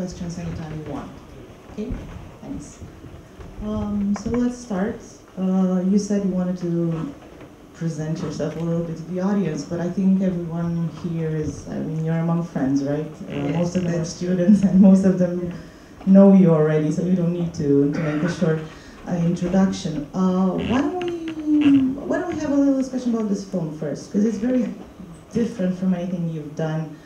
questions anytime you want. Okay, thanks. Um, so let's start. Uh, you said you wanted to present yourself a little bit to the audience, but I think everyone here is, I mean, you're among friends, right? Uh, most of them are students and most of them know you already, so you don't need to, to make a short uh, introduction. Uh, why don't we, why don't we have a little discussion about this film first? Because it's very different from anything you've done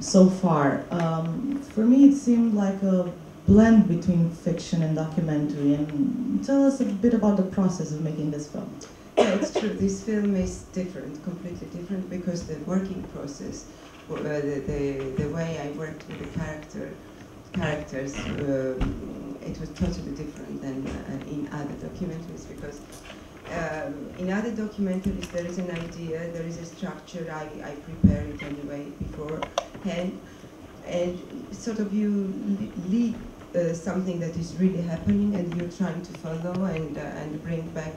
so far. Um, for me, it seemed like a blend between fiction and documentary. And tell us a bit about the process of making this film. Yeah, it's true. This film is different, completely different, because the working process, uh, the, the the way I worked with the character, characters, um, it was totally different than uh, in other documentaries. Because um, in other documentaries there is an idea, there is a structure. I, I prepare it anyway beforehand, and sort of you lead uh, something that is really happening, and you're trying to follow and uh, and bring back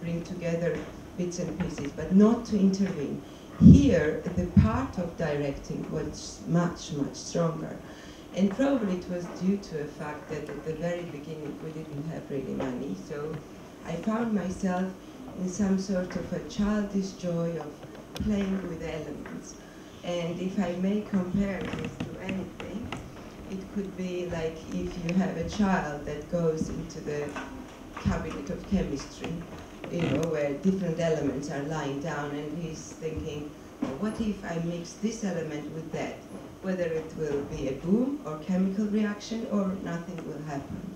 bring together bits and pieces, but not to intervene. Here, the part of directing was much, much stronger. And probably it was due to the fact that at the very beginning we didn't have really money. So I found myself in some sort of a childish joy of playing with elements. And if I may compare this to anything, it could be like if you have a child that goes into the cabinet of chemistry you know, where different elements are lying down, and he's thinking, well, what if I mix this element with that? Whether it will be a boom or chemical reaction or nothing will happen.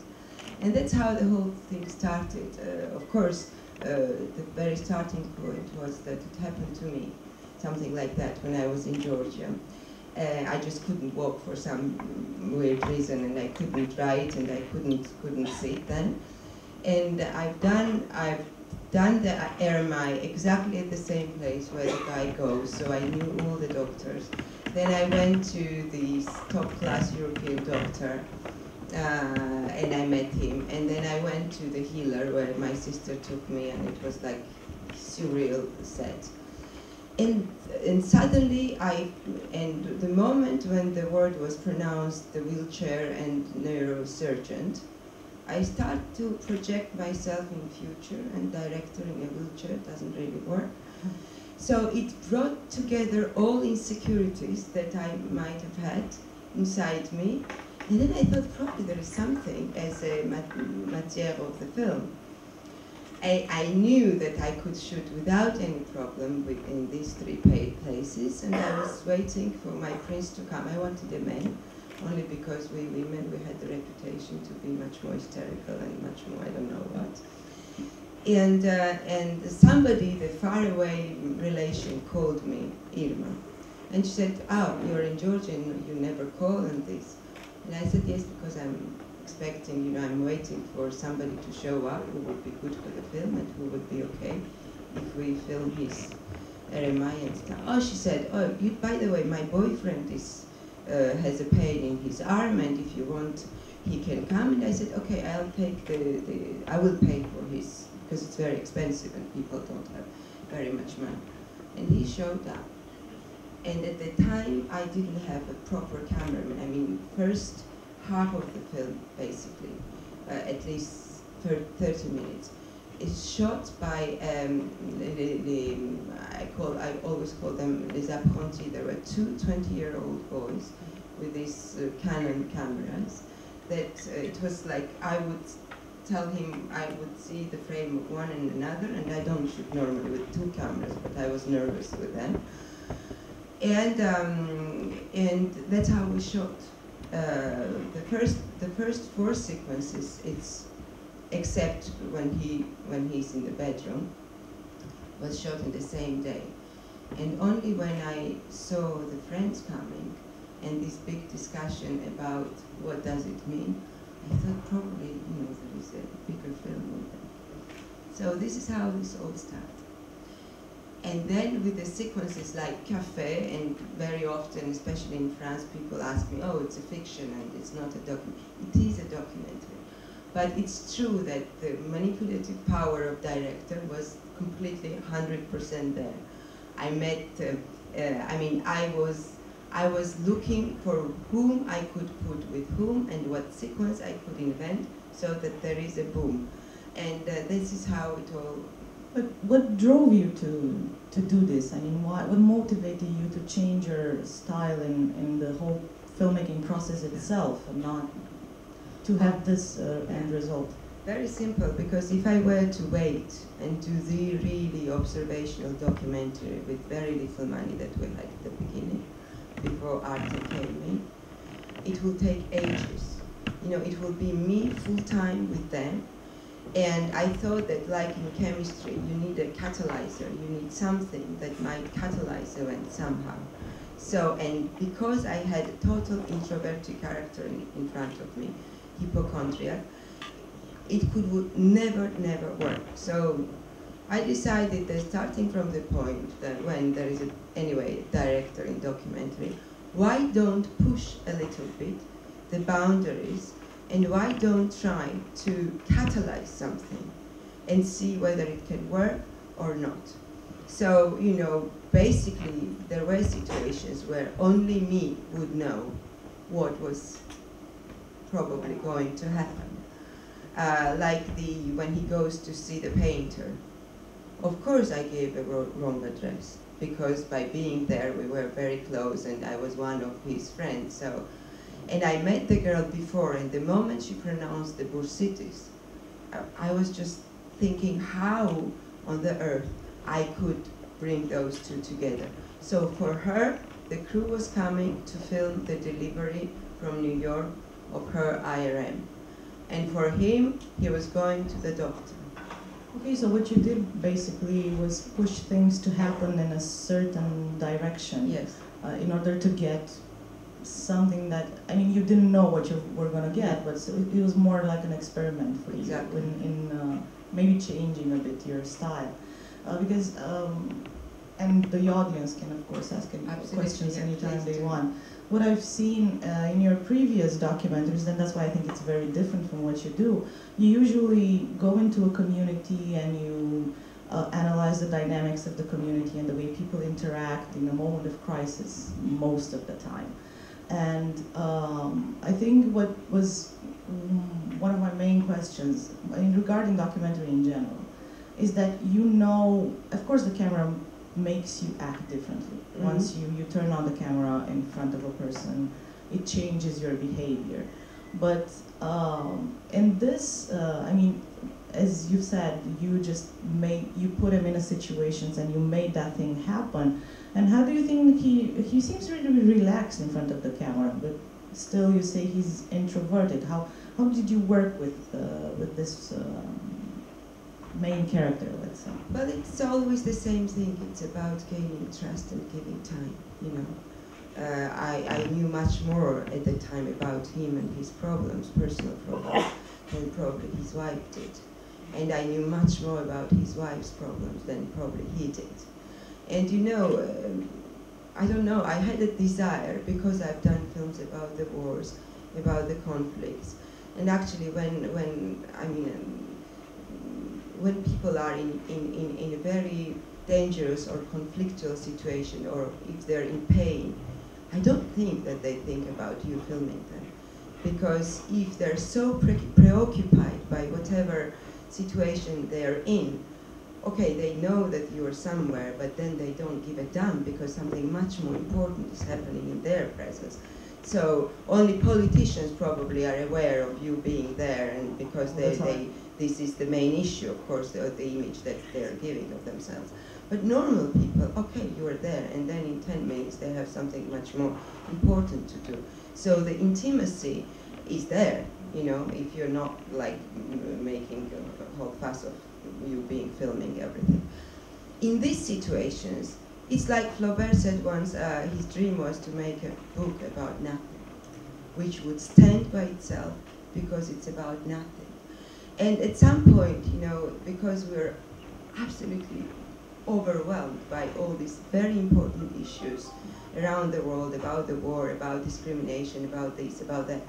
And that's how the whole thing started. Uh, of course, uh, the very starting point was that it happened to me, something like that, when I was in Georgia. Uh, I just couldn't walk for some weird reason, and I couldn't write, and I couldn't couldn't sit then. And I've done I've done the RMI exactly at the same place where the guy goes, so I knew all the doctors. Then I went to the top class European doctor, Uh, and I met him. And then I went to the healer where my sister took me, and it was like surreal set. And, and suddenly I, and the moment when the word was pronounced, the wheelchair and neurosurgeon, I start to project myself in future and director in a wheelchair doesn't really work. So it brought together all insecurities that I might have had inside me. And then I thought probably there is something as a mat- matière of the film. I, I knew that I could shoot without any problem in these three places, and I was waiting for my prince to come. I wanted a man, only because we women we had the reputation to be much more hysterical and much more I don't know what. And uh, and somebody, the faraway relation, called me Irma, and she said, "Oh, you're in Georgia and you never call and this." And I said, "Yes, because I'm expecting, you know, I'm waiting for somebody to show up who would be good for the film and who would be okay if we film his and stuff." Oh, she said, "Oh, you, by the way, my boyfriend is." uh, has a pain in his arm, and if you want, he can come. And I said, okay, I'll take the, the I will pay for his, because it's very expensive and people don't have very much money. And he showed up. And at the time, I didn't have a proper cameraman. I mean, first half of the film, basically, uh, at least thir- 30 minutes, is shot by um, the, the, I call I always call them les apprentis. There were two 20-year-old boys with these uh, Canon cameras. That uh, it was like I would tell him I would see the frame of one and another, and I don't shoot normally with two cameras, but I was nervous with them. And um, and that's how we shot. Uh, the first the first four sequences, it's except when he when he's in the bedroom, was shot in the same day. And only when I saw the friends coming and this big discussion about what does it mean, I thought probably you know there is a bigger film. So this is how this all started. And then with the sequences like Café, and very often, especially in France, people ask me, oh, it's a fiction and it's not a document. It is a documentary. But it's true that the manipulative power of director was completely 100% there. I met, uh, uh, I mean, I was, I was looking for whom I could put with whom and what sequence I could invent so that there is a boom. And uh, this is how it all. But what drove you to to do this? I mean, why, what motivated you to change your style in, in the whole filmmaking process itself, and not to have this uh, end result? Very simple, because if I were to wait and do the really observational documentary with very little money that we had at the beginning, before Arte came in, it will take ages. You know, it will be me full time with them. And I thought that, like in chemistry, you need a catalyzer. You need something that might catalyze the event somehow. So, and because I had a total introverted character in, in front of me, hypochondriac, it could would never, never work. So I decided that starting from the point that when there is a, anyway, director in documentary, why don't push a little bit the boundaries and why don't try to catalyze something and see whether it can work or not. So, you know, basically there were situations where only me would know what was probably going to happen. Uh, like the when he goes to see the painter. Of course I gave a wrong address because by being there we were very close and I was one of his friends. So, and I met the girl before and the moment she pronounced the bursitis, I, I was just thinking how on the earth I could bring those two together. So for her, the crew was coming to film the delivery from New York of her IRM. And for him, he was going to the doctor. Okay, so what you did basically was push things to happen in a certain direction. Yes. Uh, in order to get something that I mean, you didn't know what you were gonna get, but so it, was more like an experiment for you exactly. in, in uh, maybe changing a bit your style, uh, because um, and the audience can of course ask any questions anytime they want what I've seen uh, in your previous documentaries, and that's why I think it's very different from what you do, you usually go into a community and you uh, analyze the dynamics of the community and the way people interact in a moment of crisis most of the time. And um, I think what was mm, one of my main questions in regarding documentary in general is that you know, of course, the camera makes you act differently. Mm -hmm. Once you, you turn on the camera in front of a person, it changes your behavior. But um, in this, uh, I mean, as you said, you just made, you put him in a situations and you made that thing happen. And how do you think he, he seems really relaxed in front of the camera, but still you say he's introverted. How, how did you work with, uh, with this um, main character, let's say. But it's always the same thing. It's about gaining trust and giving time, you know. Uh, I, I knew much more at the time about him and his problems, personal problems, than probably his wife did. And I knew much more about his wife's problems than probably he did. And you know, um, I don't know, I had a desire, because I've done films about the wars, about the conflicts, and actually when, when I mean, um, when people are in, in, in, in a very dangerous or conflictual situation or if they're in pain, I don't think that they think about you filming them. Because if they're so pre preoccupied by whatever situation they're in, okay, they know that you are somewhere, but then they don't give a damn because something much more important is happening in their presence. So only politicians probably are aware of you being there and because they, they, this is the main issue, of course, the, the image that they're giving of themselves. But normal people, okay, you are there, and then in 10 minutes they have something much more important to do. So the intimacy is there, you know, if you're not like making a whole fuss of you being filming everything. In these situations, it's like Flaubert said once, uh, his dream was to make a book about nothing, which would stand by itself because it's about nothing. And at some point, you know, because we're absolutely overwhelmed by all these very important issues around the world about the war, about discrimination, about this, about that.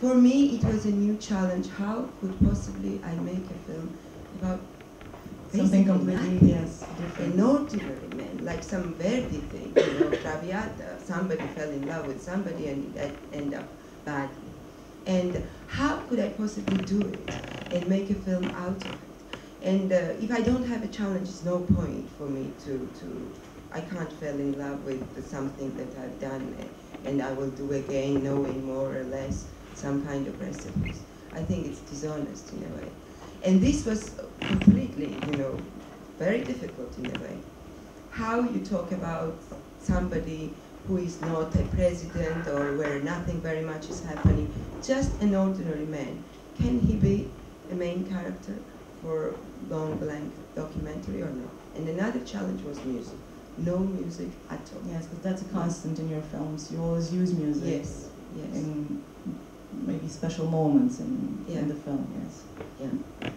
For me, it was a new challenge. How could possibly I make a film about Something completely, nothing. yes, different. An ordinary man, like some Verdi thing, you know, Traviata. Somebody fell in love with somebody and it ended up badly. And how could I possibly do it and make a film out of it? And uh, if I don't have a challenge, it's no point for me to, to I can't fall in love with something that I've done uh, and I will do again, knowing more or less some kind of recipes. I think it's dishonest in a way. And this was completely, you know, very difficult in a way. How you talk about somebody who is not a president or where nothing very much is happening, just an ordinary man. Can he be a main character for long blank documentary or not? And another challenge was music. No music at all. Yes, because that's a constant in your films. You always use music. Yes, yes. In maybe special moments in, Yeah. in the film, yes. Yeah.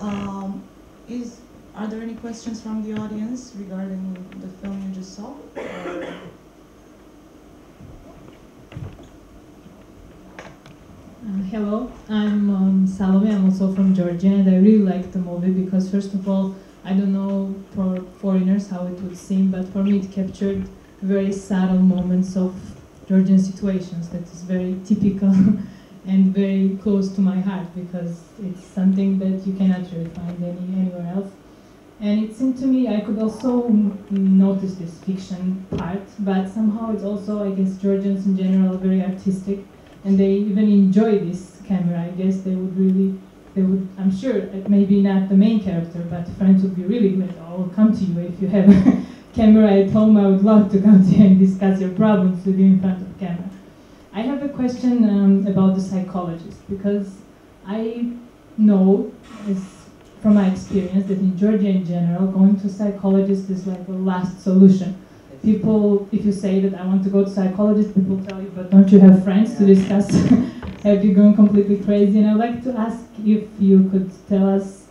Um, is, are there any questions from the audience regarding the film you just saw? Uh, hello, I'm um, Salome. I'm also from Georgia, and I really liked the movie because, first of all, I don't know for foreigners how it would seem, but for me, it captured very subtle moments of Georgian situations that is very typical and very close to my heart because it's something that you cannot really find any, anywhere else. And it seemed to me I could also notice this fiction part, but somehow it's also, I guess, Georgians in general very artistic and they even enjoy this camera. I guess they would really, they would. I'm sure maybe not the main character, but friends would be really glad. Oh, I will come to you if you have camera at home. I would love to come to you and discuss your problems with you in front of camera. I have a question um, about the psychologist because I know, from my experience, that in Georgia in general, going to psychologist is like the last solution people, if you say that I want to go to psychologist, people tell you, but don't you have friends to discuss? have you gone completely crazy? And I'd like to ask if you could tell us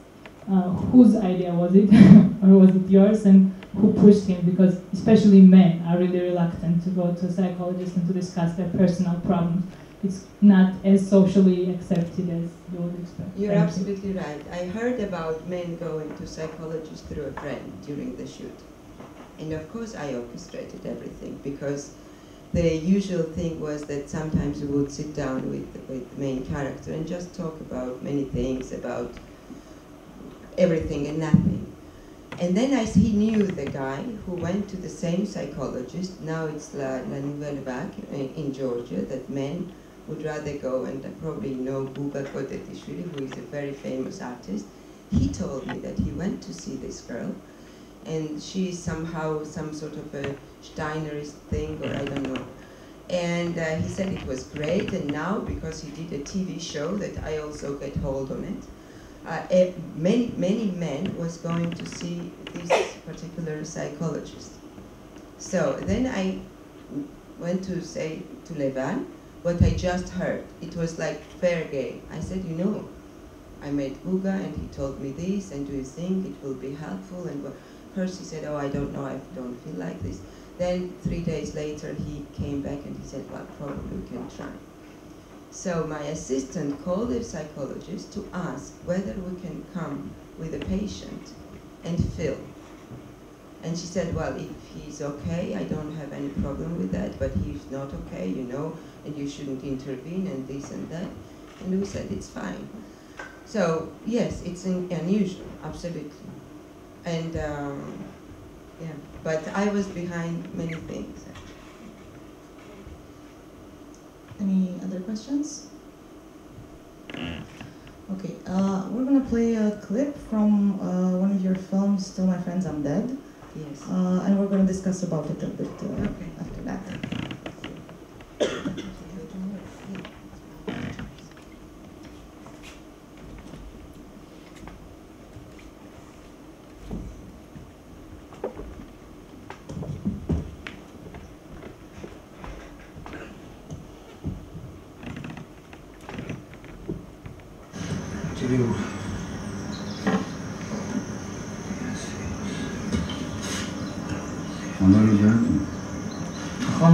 uh, whose idea was it, or was it yours, and who pushed him? Because especially men are really reluctant to go to a psychologist and to discuss their personal problems. It's not as socially accepted as you would expect. You're Thank you. absolutely right. I heard about men going to psychologists through a friend during the shoot. And of course, I orchestrated everything because the usual thing was that sometimes we would sit down with, with the main character and just talk about many things, about everything and nothing. And then I, he knew the guy who went to the same psychologist. Now it's La, La Nouvelle Vague in, in Georgia, that men would rather go, and I probably know Guga Kotetishvili, who is a very famous artist. He told me that he went to see this girl, and she is somehow some sort of a Steinerist thing, or I don't know. And uh, he said it was great, and now because he did a TV show that I also get hold on it, uh, many many men was going to see this particular psychologist. So then I went to say to Levan what I just heard. It was like fair game. I said, you know, I met Guga and he told me this, and do you think it will be helpful? And? First he said, oh, I don't know, I don't feel like this. Then three days later he came back and he said, well, probably we can try. So my assistant called the psychologist to ask whether we can come with a patient and film. And she said, well, if he's okay, I don't have any problem with that, but he's not okay, you know, and you shouldn't intervene and this and that. And we said, it's fine. So, yes, it's un- unusual, absolutely. And, um, yeah, but I was behind many things. Any other questions? Okay, uh, we're gonna play a clip from uh, one of your films, Still My Friends, I'm Dead, Yes. uh, and we're gonna discuss about it a bit uh, Okay. after that.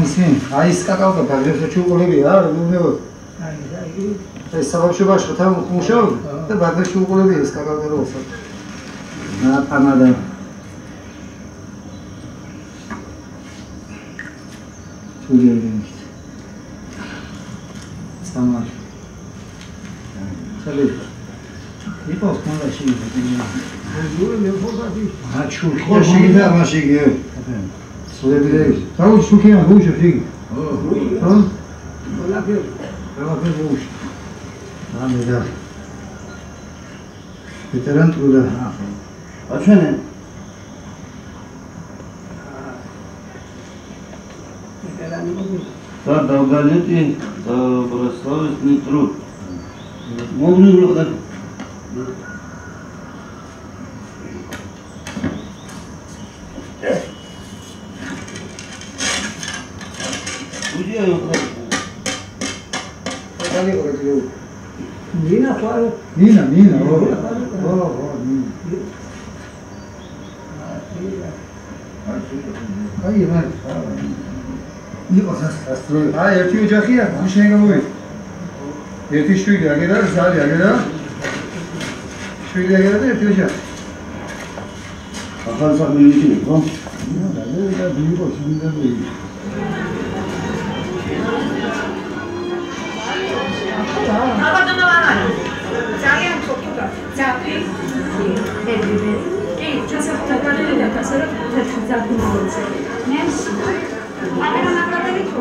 ისმენ? აი ის კაკალკა ბაგრებში უყოლებია, არ მეუბნებო. აი, აი. ეს საბავშვობაში თან მუშაობ და ბაგრებში უყოლებია ეს კაკალკა როცა. ნათანადა. თურიელი. სამარი. ხელი. იყო კონდაში იყო. აჩუ, ხო შეიძლება მაშინ გე. სულებიდეის. çok yaşıyor ama şey gibi. Söyleyebiliriz. Tamam çok iyi ama bu çok iyi. Tamam. Tamam bu iş. Tamam güzel. Veteran burada. Açın. Да, долголетие, да, богословесный труд. Можно было ya gelir. Şuydu ya gelir, erti ocak. Bakarsak mümkün. Tamam. Ya, ya, ya, büyük olsun, bir de büyük. 아빠도 나와라. 자기한 좋구가. 자, 이. 네, 네, 네. 이 자석 다가를 약간서로 다 구멍을 Merci. 아빠가 나가다니 აბერა მაკრებელი თუ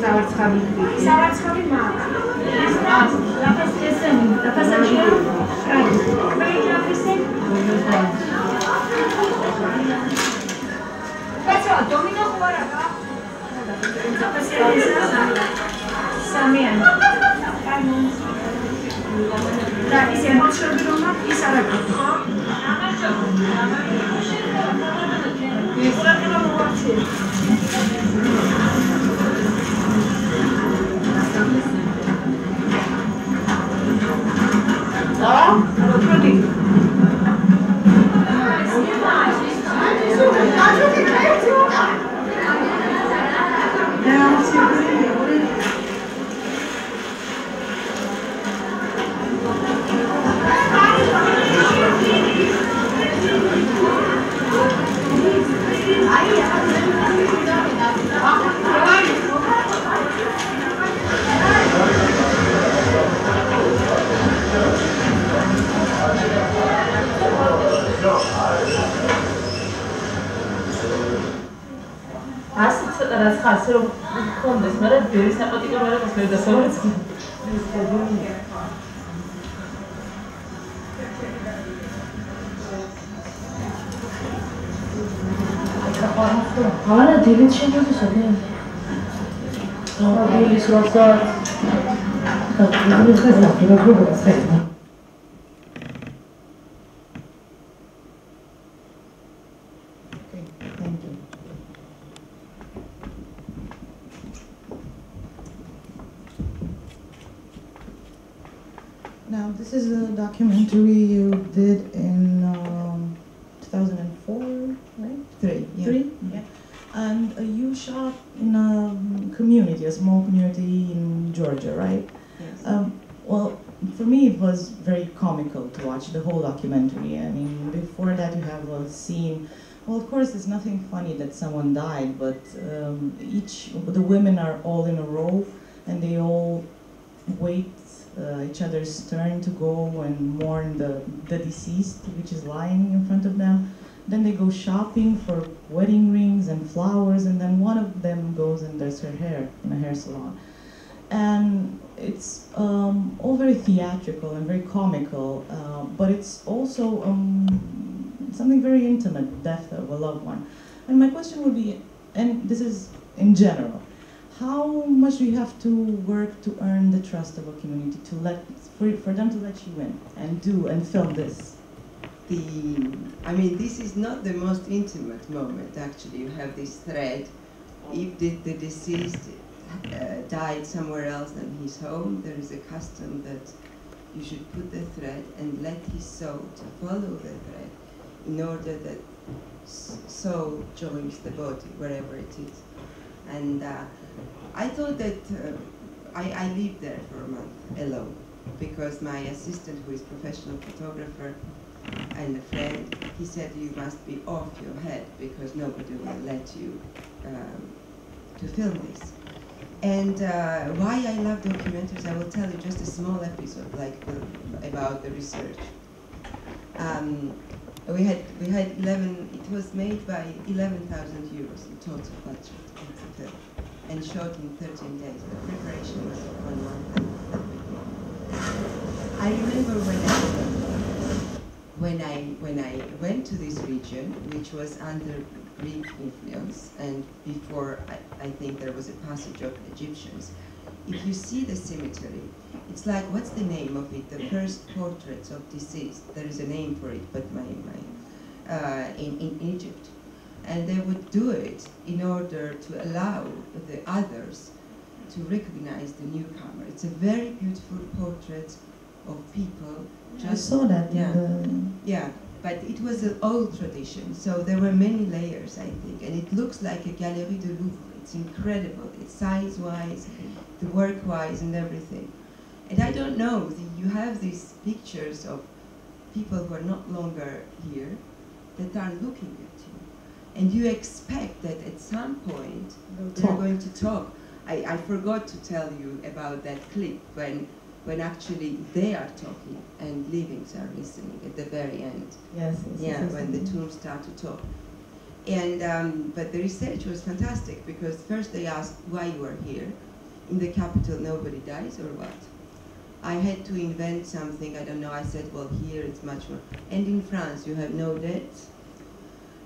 სავარცხავი სავარცხავი მამა. ლაფას ესენი ლაფასაჩია კაი. ლაფასე კაცო დომინო ხო არა სამიანი. და ის ემოციები რომ ის არ აქვს ხო? ამაშო, ამაშო. ეს რა მოგვაჩვენებს? I się potrzebują i 練習場ですよね。ああ、いいです、わさ。あ、自分で作るのは気の部分ですね。To watch the whole documentary. I mean, before that, you have a scene. Well, of course, there's nothing funny that someone died, but um, each the women are all in a row, and they all wait uh, each other's turn to go and mourn the the deceased, which is lying in front of them. Then they go shopping for wedding rings and flowers, and then one of them goes and does her hair in a hair salon and it's um, all very theatrical and very comical, uh, but it's also um, something very intimate, death of a loved one. And my question would be, and this is in general, how much do you have to work to earn the trust of a community to let for, for them to let you in and do and film this? the I mean this is not the most intimate moment actually you have this thread if the, the deceased uh, died somewhere else than his home there is a custom that you should put the thread and let his soul to follow the thread in order that soul joins the body wherever it is and uh, I thought that uh, I, I lived there for a month alone because my assistant who is professional photographer and a friend, he said you must be off your head because nobody will let you um, to film this. And uh, why I love documentaries, I will tell you just a small episode, like the, about the research. Um, we had we had 11. It was made by 11,000 euros in total budget and shot in 13 days. The preparation was one month. I remember when I when I when I went to this region, which was under Greek influence, and before I, I think there was a passage of Egyptians. If you see the cemetery, it's like what's the name of it? The first portraits of deceased. There is a name for it, but my my uh, in in Egypt, and they would do it in order to allow the others to recognize the newcomer. It's a very beautiful portrait of people. I saw that Yeah. in Yeah, but it was an old tradition, so there were many layers, I think, and it looks like a Galerie de Louvre. It's incredible, it's size-wise, the work-wise, and everything. And I don't know, the, you have these pictures of people who are not longer here that are looking at you, and you expect that at some point they're going to talk. I, I forgot to tell you about that clip when when actually they are talking and livings are listening at the very end. Yes, yes, Yeah, yes, when the yes. tombs start to talk. And um, but the research was fantastic because first they asked why you are here. In the capital, nobody dies or what? I had to invent something. I don't know. I said, well, here it's much more. And in France, you have no debts.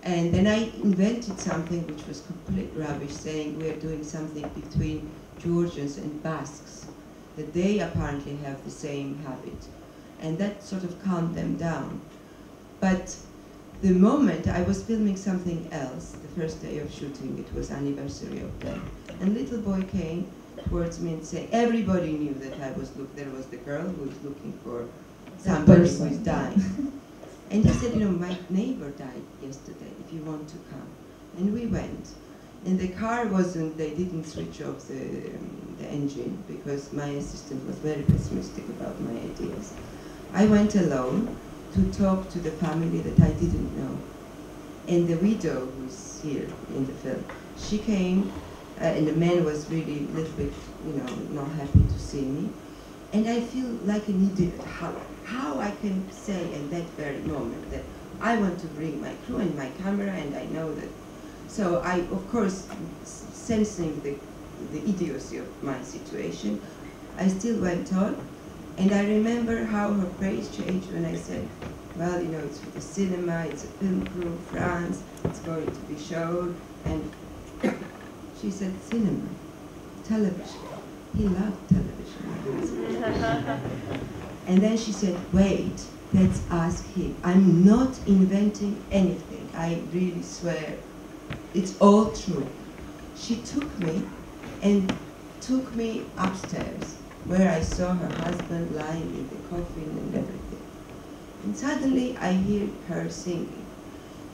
And then I invented something which was complete rubbish, saying we are doing something between Georgians and Basques, that they apparently have the same habit. And that sort of calmed them down. But the moment I was filming something else, the first day of shooting, it was anniversary of them, and little boy came towards me and said, everybody knew that I was look. There was the girl who was looking for somebody who is dying. And he said, you know, my neighbor died yesterday, if you want to come. And we went. And the car wasn't, they didn't switch off the, um, the engine because my assistant was very pessimistic about my ideas. I went alone to talk to the family that I didn't know. And the widow who's here in the film, she came, uh, and the man was really a little bit, you know, not happy to see me. And I feel like an idiot how, how I can say at that very moment that I want to bring my crew and my camera and I know that. So I, of course, sensing the, the idiocy of my situation, I still went on. And I remember how her face changed when I said, well, you know, it's for the cinema, it's a film crew, France, it's going to be shown. And she said, cinema, television. He loved television. and then she said, wait, let's ask him. I'm not inventing anything. I really swear. It's all true. She took me and took me upstairs where I saw her husband lying in the coffin and everything. And suddenly I hear her singing.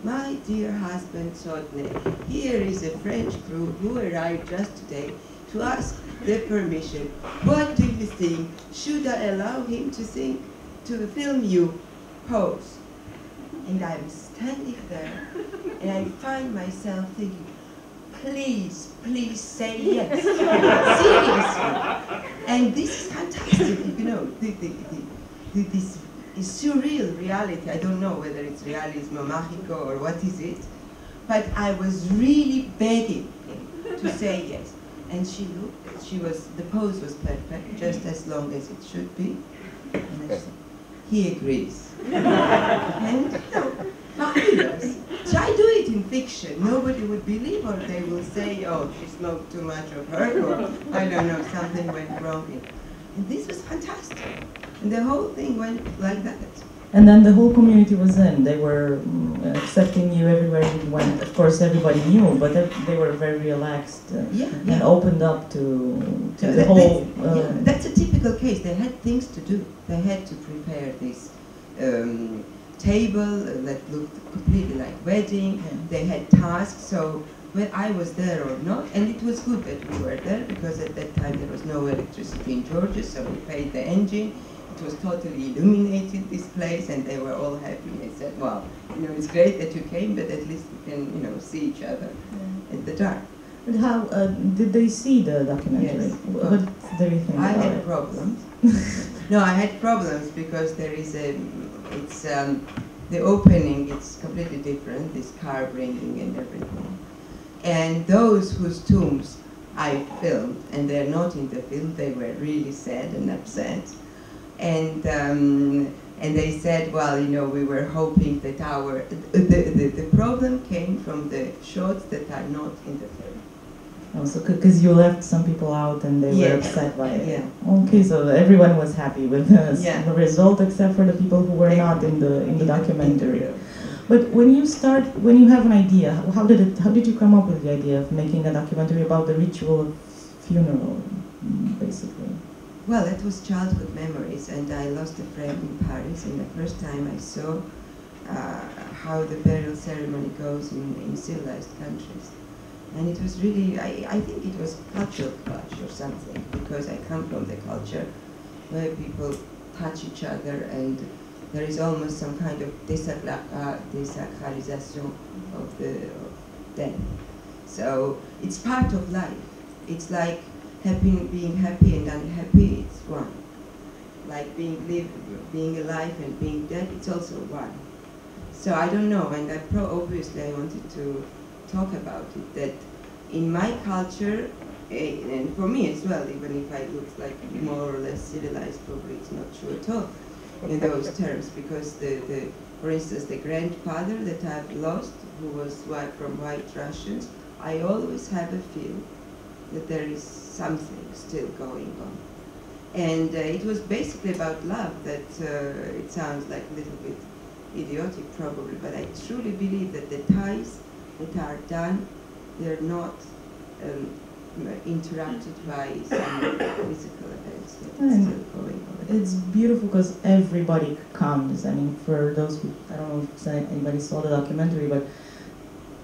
My dear husband Sodne, here is a French crew who arrived just today to ask the permission. What do you think? Should I allow him to sing, to film you? Pose. And I'm standing there and I find myself thinking, please, please say yes. Seriously. And this is fantastic, you know, the, the, the, this is surreal reality. I don't know whether it's realismo mágico or what is it, but I was really begging him to say yes. And she looked, she was, the pose was perfect, just as long as it should be. And I said, he agrees. and you know, fabulous. Try do it in fiction. Nobody would believe or they will say, oh, she smoked too much of her or I don't know, something went wrong here. And this was fantastic. And the whole thing went like that. And then the whole community was in. They were mm, accepting you everywhere you went. Of course, everybody knew, but they, were very relaxed uh, Yeah, and yeah. opened up to, to So the that- whole. that's, yeah, uh, that's a typical case. They had things to do. They had to prepare this um, table that looked completely like wedding. Yeah. They had tasks. So whether I was there or not, and it was good that we were there because at that time there was no electricity in Georgia, so we paid the engine. it was totally illuminated this place, and they were all happy. They said, "Well, you know, it's great that you came, but at least we can, you know, see each other in the dark." But how uh, did they see the documentary? Yes. What do you think I had it? problems. no, I had problems because there is a, it's um, the opening. It's completely different. This car bringing and everything, and those whose tombs I filmed, and they're not in the film. They were really sad and upset, and. Um, and they said, well, you know, we were hoping that our the, the, the problem came from the shots that are not in the film. Also, because you left some people out and they were upset by it. Yeah. Okay, so everyone was happy with the Yeah. the result, except for the people who were not in the in the documentary. But when you start, when you have an idea, how, did it? How did you come up with the idea of making a documentary about the ritual of funeral, basically? Well, it was childhood memories, and I lost a friend in Paris, and the first time I saw uh, how the burial ceremony goes in, in civilized countries. And it was really, I, I think it was cultural clash or something, because I come from the culture where people touch each other and there is almost some kind of desacra- uh, desacralization of the of death. So it's part of life. It's like happy, being happy and unhappy, it's one. Like being live, being alive and being dead, it's also one. So I don't know, and I pro obviously I wanted to talk about it. That in my culture, eh, and for me as well, even if I look like more or less civilized, probably it's not true at all in those terms, because the, the for instance, the grandfather that I've lost, who was white from white Russians, I always have a feel that there is something still going on. And uh, it was basically about love that uh, it sounds like a little bit idiotic probably, but I truly believe that the ties that are done, they're not um, interrupted by some physical events that is Mm. still going on. It's beautiful because everybody comes. I mean, for those who I don't know if anybody saw the documentary, but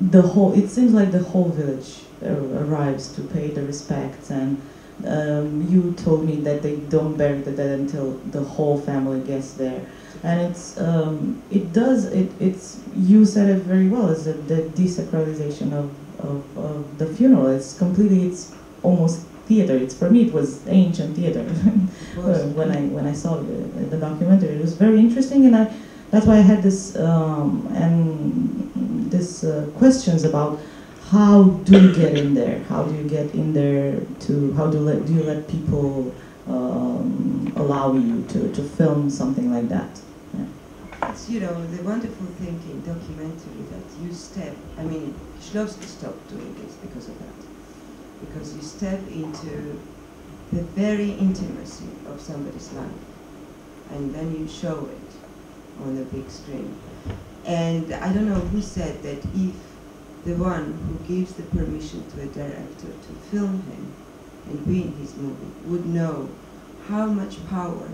the whole it seems like the whole village uh, arrives to pay the respects and. Um, you told me that they don't bury the dead until the whole family gets there, and it's um, it does it it's you said it very well. Is the, the desacralization of, of, of the funeral? It's completely it's almost theater. It's for me it was ancient theater. When I when I saw the, the documentary. It was very interesting, and I that's why I had this um, and this uh, questions about how do you get in there? How do you get in there to how do let do you let people um, allow you to, to film something like that? It's, you know, the wonderful thing in documentary that you step, I mean, Kieślowski stopped doing this because of that. Because you step into the very intimacy of somebody's life. And then you show it on the big screen. And I don't know who said that if the one who gives the permission to a director to film him and be in his movie would know how much power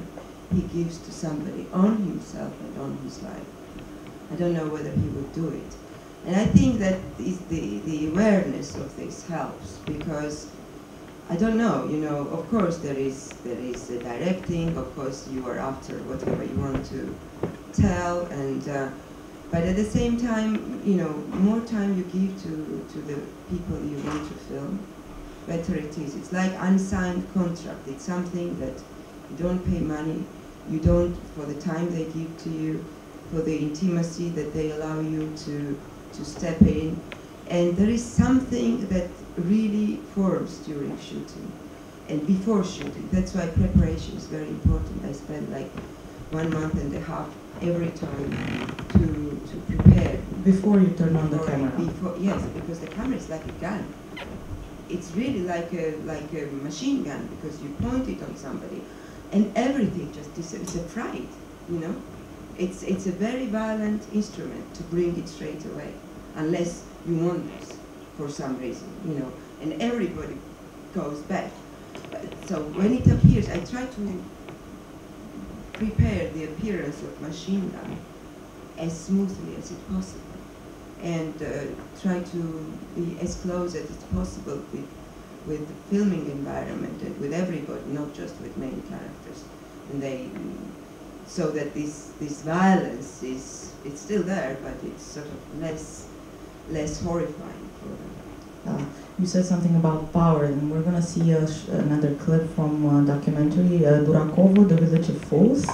he gives to somebody on himself and on his life. I don't know whether he would do it. And I think that the, the awareness of this helps because I don't know, you know, of course there is there is a directing, of course you are after whatever you want to tell and uh, but at the same time, you know, more time you give to, to the people you want to film, better it is. It's like unsigned contract. It's something that you don't pay money, you don't for the time they give to you, for the intimacy that they allow you to to step in. And there is something that really forms during shooting and before shooting. That's why preparation is very important. I spend like one month and a half every time to to prepare Before you turn on the camera. Before, yes, because the camera is like a gun. It's really like a like a machine gun because you point it on somebody, and everything just it's a fright, you know. It's it's a very violent instrument to bring it straight away, unless you want this for some reason, you know. And everybody goes back. So when it appears, I try to prepare the appearance of machine gun as smoothly as it possible and uh, try to be as close as it's possible with, with the filming environment and with everybody, not just with main characters. and they so that this this violence is it's still there, but it's sort of less less horrifying for them. Uh, you said something about power, and we're gonna see another clip from a documentary, uh, Durakovo, The Village of Fools.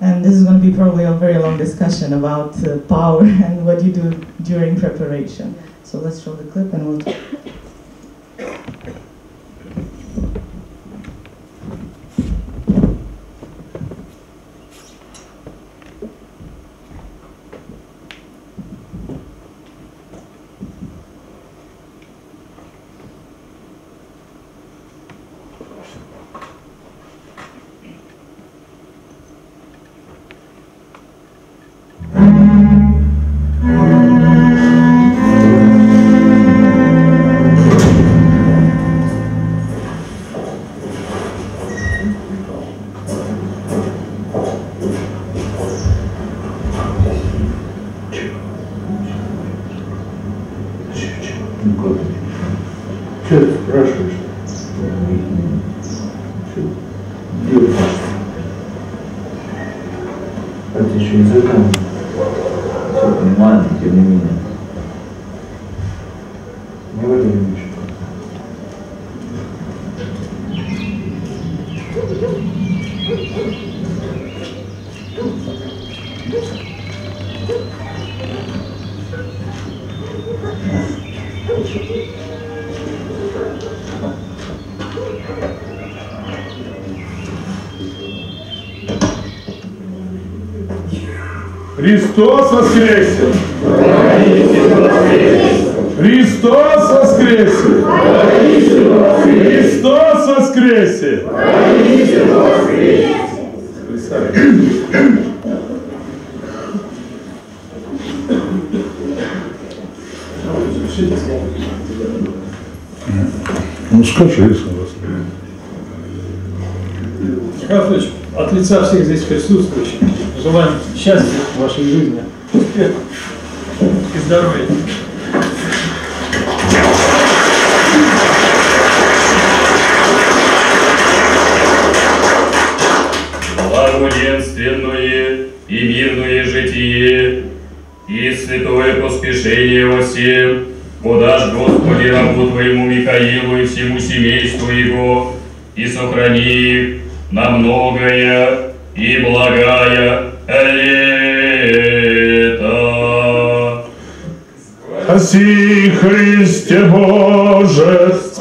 And this is gonna be probably a very long discussion about uh, power and what you do during preparation. So let's show the clip and we'll Что ты спрашиваешь? Христос воскресе! Христос воскресе! Христос воскресе! Ну скажи, если вас. Михаил Ильич, от лица всех здесь присутствующих желаем счастья вашей жизни, успеха и здоровья. благоденственное и мирное житие, и святое поспешение во всем, подашь Господи рабу Твоему Михаилу и всему семейству его, и сохрани их на многое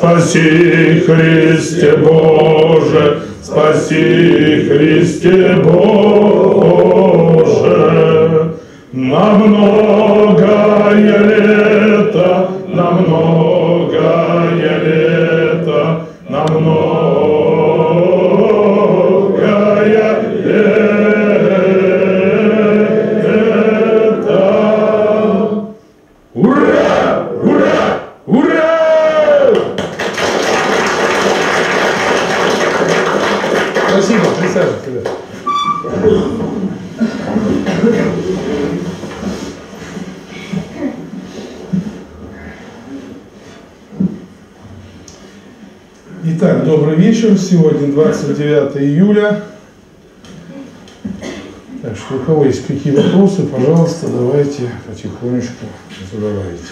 спаси, Христе Боже, спаси, Христе Боже. На многое Спасибо, присаживайтесь. Итак, добрый вечер. Сегодня 29 июля. Так что у кого есть какие вопросы, пожалуйста, давайте потихонечку задавайте.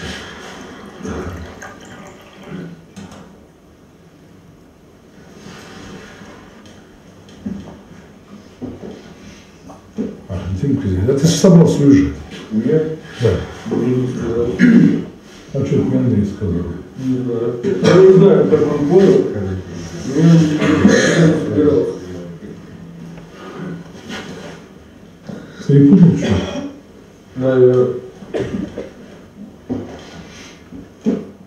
А, Да ты же собрал свою жизнь. Я Да. не сказал. А что ты Андрей сказал? Не знаю. Я не знаю, как он понял. Я не собирался. Перепутал что? Наверное.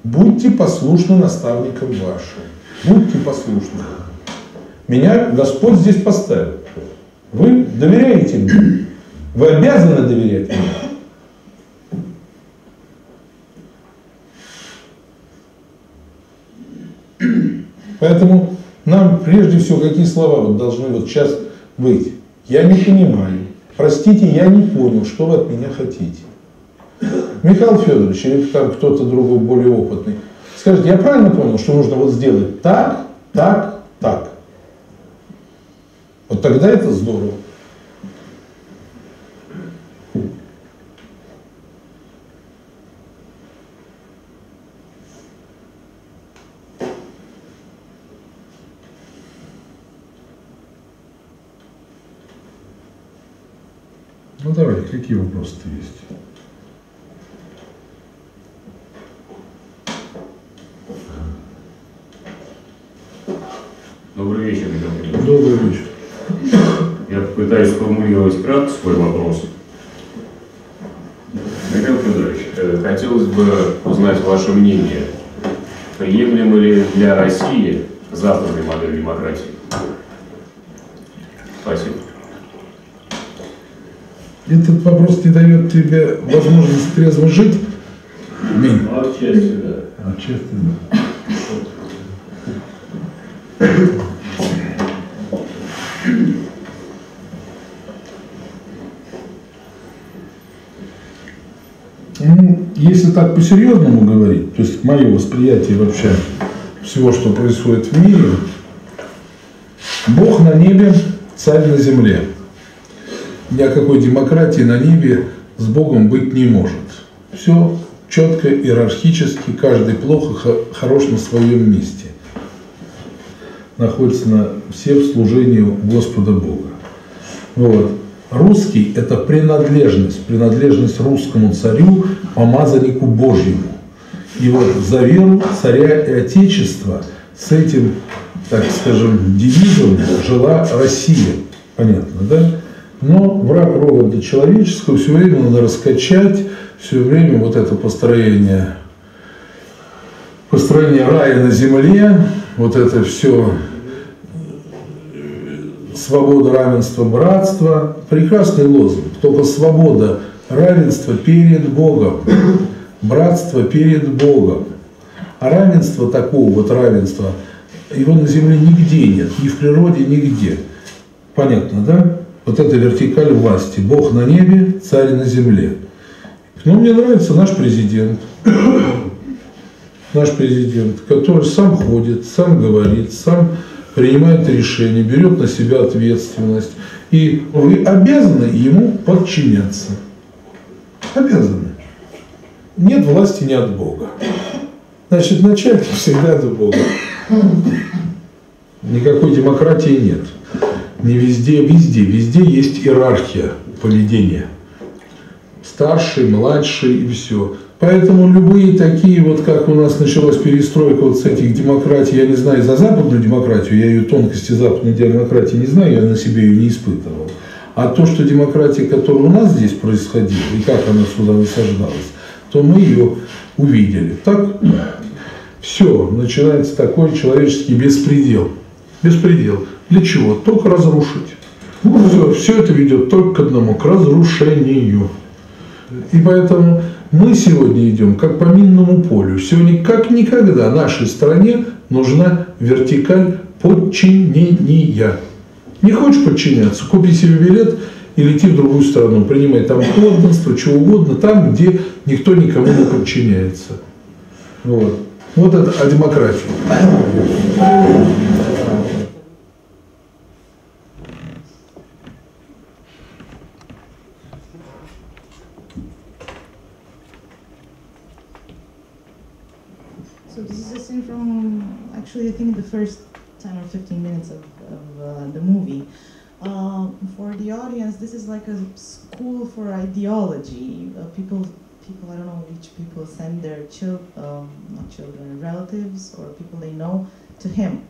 Будьте послушны наставникам вашим. Будьте послушны. Меня Господь здесь поставил. Вы доверяете мне. Вы обязаны доверять мне. Поэтому нам прежде всего какие слова вот должны вот сейчас быть. Я не понимаю. Простите, я не понял, что вы от меня хотите. Михаил Федорович или там кто-то другой более опытный, скажите, я правильно понял, что нужно вот сделать так, так, так? Вот тогда это здорово. Давай, какие вопросы-то есть? Добрый вечер, Михаил. Добрый вечер. Я попытаюсь сформулировать кратко свой вопрос. Михаил Федорович, э, хотелось бы узнать ваше мнение. Приемлемо ли для России западная модель демократии? Спасибо. Этот вопрос не дает тебе возможность трезво жить? Мень. Отчасти, да. Отчасти, да. Ну, если так по-серьезному говорить, то есть мое восприятие вообще всего, что происходит в мире, Бог на небе, царь на земле. Ни о какой демократии на небе с Богом быть не может. Все четко, иерархически, каждый плохо, хо- хорош на своем месте. Находится на все в служении Господа Бога. Вот. Русский – это принадлежность, принадлежность русскому царю, помазаннику Божьему. И вот за веру царя и отечества с этим, так скажем, девизом жила Россия. Понятно, да? Но враг рода человеческого все время надо раскачать, все время вот это построение, построение рая на земле, вот это все свобода, равенство, братство. Прекрасный лозунг. Только свобода, равенство перед Богом. Братство перед Богом. А равенства такого вот равенства, его на земле нигде нет, ни в природе, нигде. Понятно, да? Вот это вертикаль власти. Бог на небе, царь на земле. Но мне нравится наш президент. Наш президент, который сам ходит, сам говорит, сам принимает решения, берет на себя ответственность. И вы обязаны ему подчиняться. Обязаны. Нет власти не от Бога. Значит, начальник всегда от Бога. Никакой демократии нет. Не везде, везде, везде есть иерархия поведения. Старший, младший и все. Поэтому любые такие, вот как у нас началась перестройка вот с этих демократий, я не знаю за западную демократию, я ее тонкости западной демократии не знаю, я на себе ее не испытывал. А то, что демократия, которая у нас здесь происходила, и как она сюда насаждалась, то мы ее увидели. Так все, начинается такой человеческий беспредел. Беспредел. Для чего? Только разрушить. Все, все это ведет только к одному, к разрушению. И поэтому мы сегодня идем как по минному полю. Сегодня как никогда нашей стране нужна вертикаль подчинения. Не хочешь подчиняться, купи себе билет и лети в другую страну, принимай там подданство, чего угодно, там, где никто никому не подчиняется. Вот. Вот это о демократии. Actually I think the first 10 or 15 minutes of, of uh, the movie. Uh, for the audience, this is like a school for ideology. Uh, people, people I don't know which people send their chil- um, not children, relatives or people they know to him.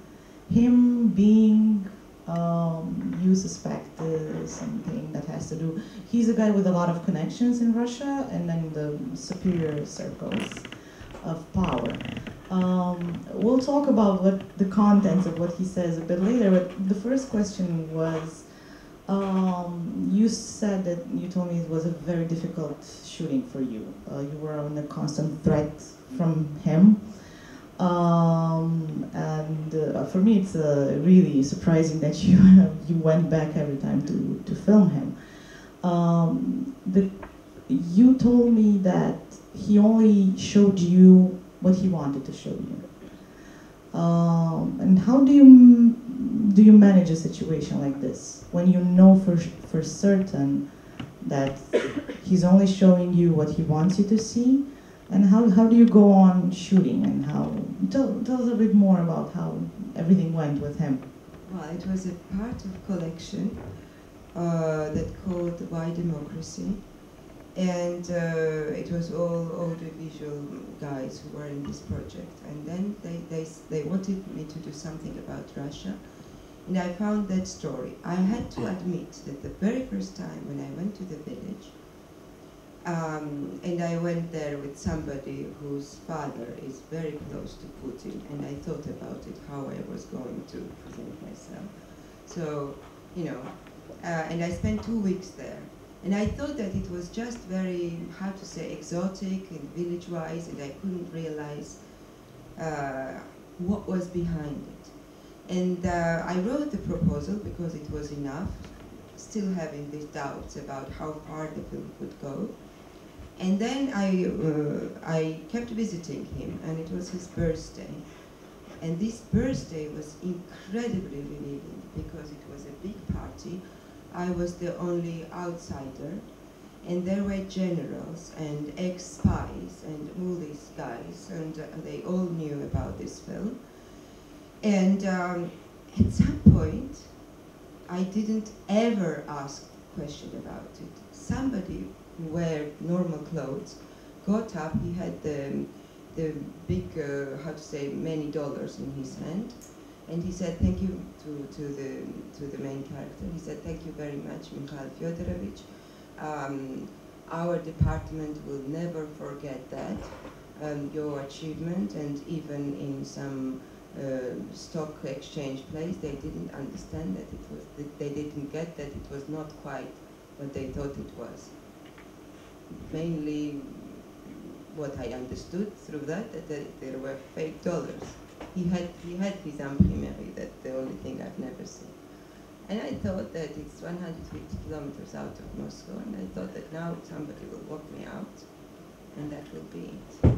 Him being um, you suspect something that has to do. He's a guy with a lot of connections in Russia and then the superior circles of power. Um, we'll talk about what the contents of what he says a bit later, but the first question was um, you said that you told me it was a very difficult shooting for you. Uh, you were under constant threat from him. Um, and uh, for me, it's uh, really surprising that you you went back every time to, to film him. Um, the, you told me that he only showed you what he wanted to show you. Um, and how do you do you manage a situation like this when you know for for certain that he's only showing you what he wants you to see? And how, how do you go on shooting and how tell, tell us a bit more about how everything went with him. Well, it was a part of collection uh, that called Why Democracy, and uh, it was all audiovisual guys who were in this project. And then they, they, they wanted me to do something about Russia, and I found that story. I had to admit that the very first time when I went to the village, um, and I went there with somebody whose father is very close to Putin, and I thought about it, how I was going to present myself. So, you know, uh, and I spent two weeks there. And I thought that it was just very, how to say, exotic and village-wise, and I couldn't realize uh, what was behind it. And uh, I wrote the proposal because it was enough, still having these doubts about how far the film could go. And then I, uh, I kept visiting him, and it was his birthday. And this birthday was incredibly revealing because it was a big party. I was the only outsider, and there were generals and ex-spies and all these guys, and uh, they all knew about this film. And um, at some point, I didn't ever ask question about it. Somebody who wear normal clothes got up. He had the the big uh, how to say many dollars in his hand, and he said thank you to to the to the main character. He said thank you very much, Mikhail Fyodorovich. Um, our department will never forget that um, your achievement, and even in some uh, stock exchange place, they didn't understand that it was, that they didn't get that it was not quite what they thought it was. Mainly what I understood through that, that there, there were fake dollars. He had, he had his imprimerie, that's the only thing I've never seen. And I thought that it's 150 kilometers out of Moscow, and I thought that now somebody will walk me out, and that will be it.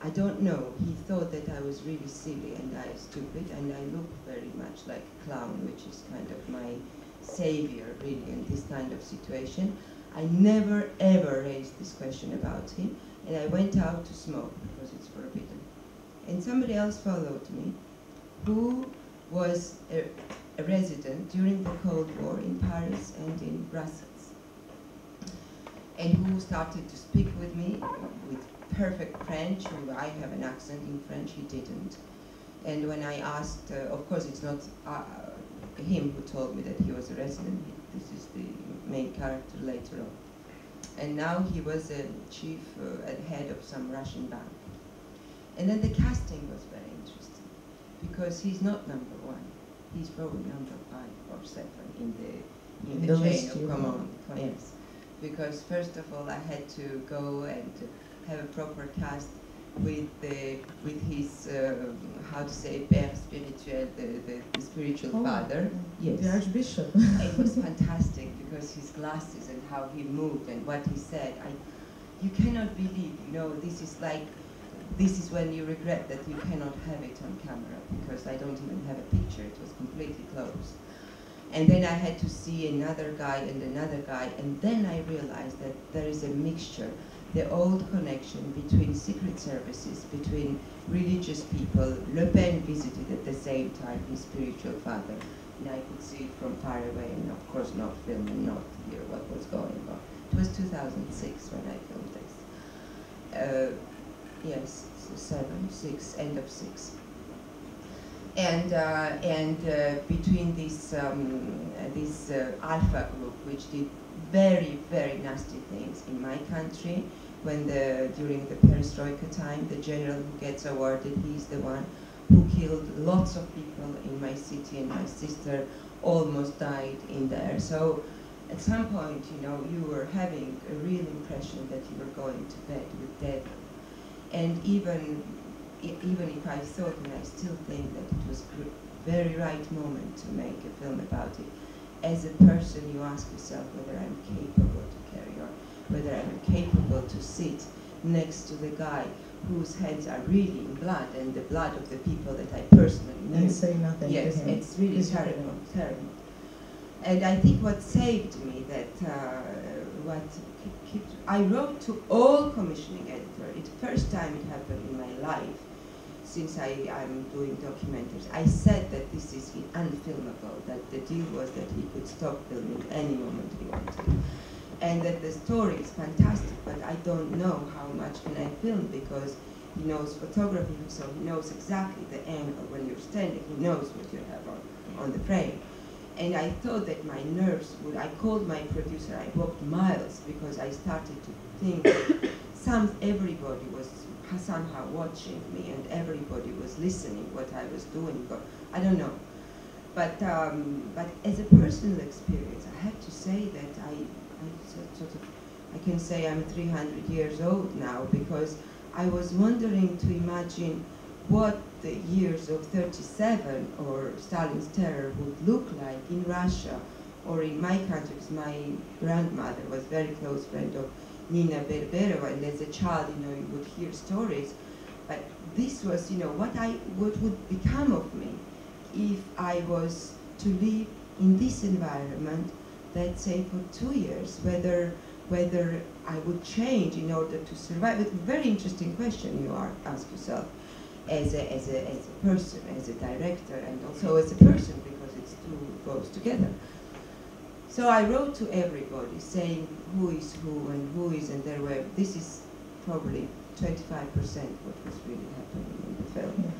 I don't know. He thought that I was really silly and I stupid, and I look very much like a clown, which is kind of my savior, really, in this kind of situation. I never ever raised this question about him, and I went out to smoke because it's forbidden. And somebody else followed me, who was a, a resident during the Cold War in Paris and in Brussels, and who started to speak with me with perfect French, I have an accent in French, he didn't. And when I asked, uh, of course it's not uh, him who told me that he was a resident, this is the main character later on. And now he was a chief, uh, head of some Russian bank. And then the casting was very interesting, because he's not number one, he's probably number five or seven in the, in the, the chain list of command. Yes. Because first of all, I had to go and have a proper cast with the with his uh, how to say père spirituel, the, the, the spiritual Oh, father. Yes. The Archbishop. it was fantastic because his glasses and how he moved and what he said. I, you cannot believe, you know, this is like, this is when you regret that you cannot have it on camera because I don't even have a picture. It was completely closed. And then I had to see another guy and another guy, and then I realized that there is a mixture, the old connection between secret services, between religious people. Le Pen visited at the same time his spiritual father, and I could see it from far away, and of course not film and not hear what was going on. It was 2006 when I filmed this. Uh, yes, so seven, six, end of six and uh, and uh, between this um, this uh, Alpha group, which did very very nasty things in my country, when the during the Perestroika time, the general who gets awarded, he's the one who killed lots of people in my city, and my sister almost died in there. So. At some point, you know, you were having a real impression that you were going to bed with devil. And even even if I thought, and I still think that it was a very right moment to make a film about it, as a person you ask yourself whether I'm capable to carry on, whether I'm capable to sit next to the guy whose hands are really in blood and the blood of the people that I personally knew. And say nothing Yes, it's really terrible, terrible. And I think what saved me that uh, what I wrote to all commissioning editors. It's the first time it happened in my life since I, I'm doing documentaries. I said that this is unfilmable, that the deal was that he could stop filming any moment he wanted. And that the story is fantastic, but I don't know how much can I film because he knows photography, so he knows exactly the angle when you're standing, he knows what you have on, on the frame. And I thought that my nerves would, I called my producer, I walked miles because I started to think that some, everybody was somehow watching me and everybody was listening what I was doing, but I don't know. But, um, but as a personal experience, I have to say that I, I sort- of, I can say I'm 300 years old now because I was wondering to imagine what the years of 37 or Stalin's terror would look like in Russia or in my country, because my grandmother was very close friend of Nina Berberova, and as a child, you know, you would hear stories. But this was, you know, what I what would become of me if I was to live in this environment, let's say for two years, whether whether I would change in order to survive. It's a very interesting question you are ask yourself as a, as a, as a person, as a director, and also as a person because it's two goes together. So I wrote to everybody saying who is who and who is, and there were, this is probably 25% what was really happening in the film.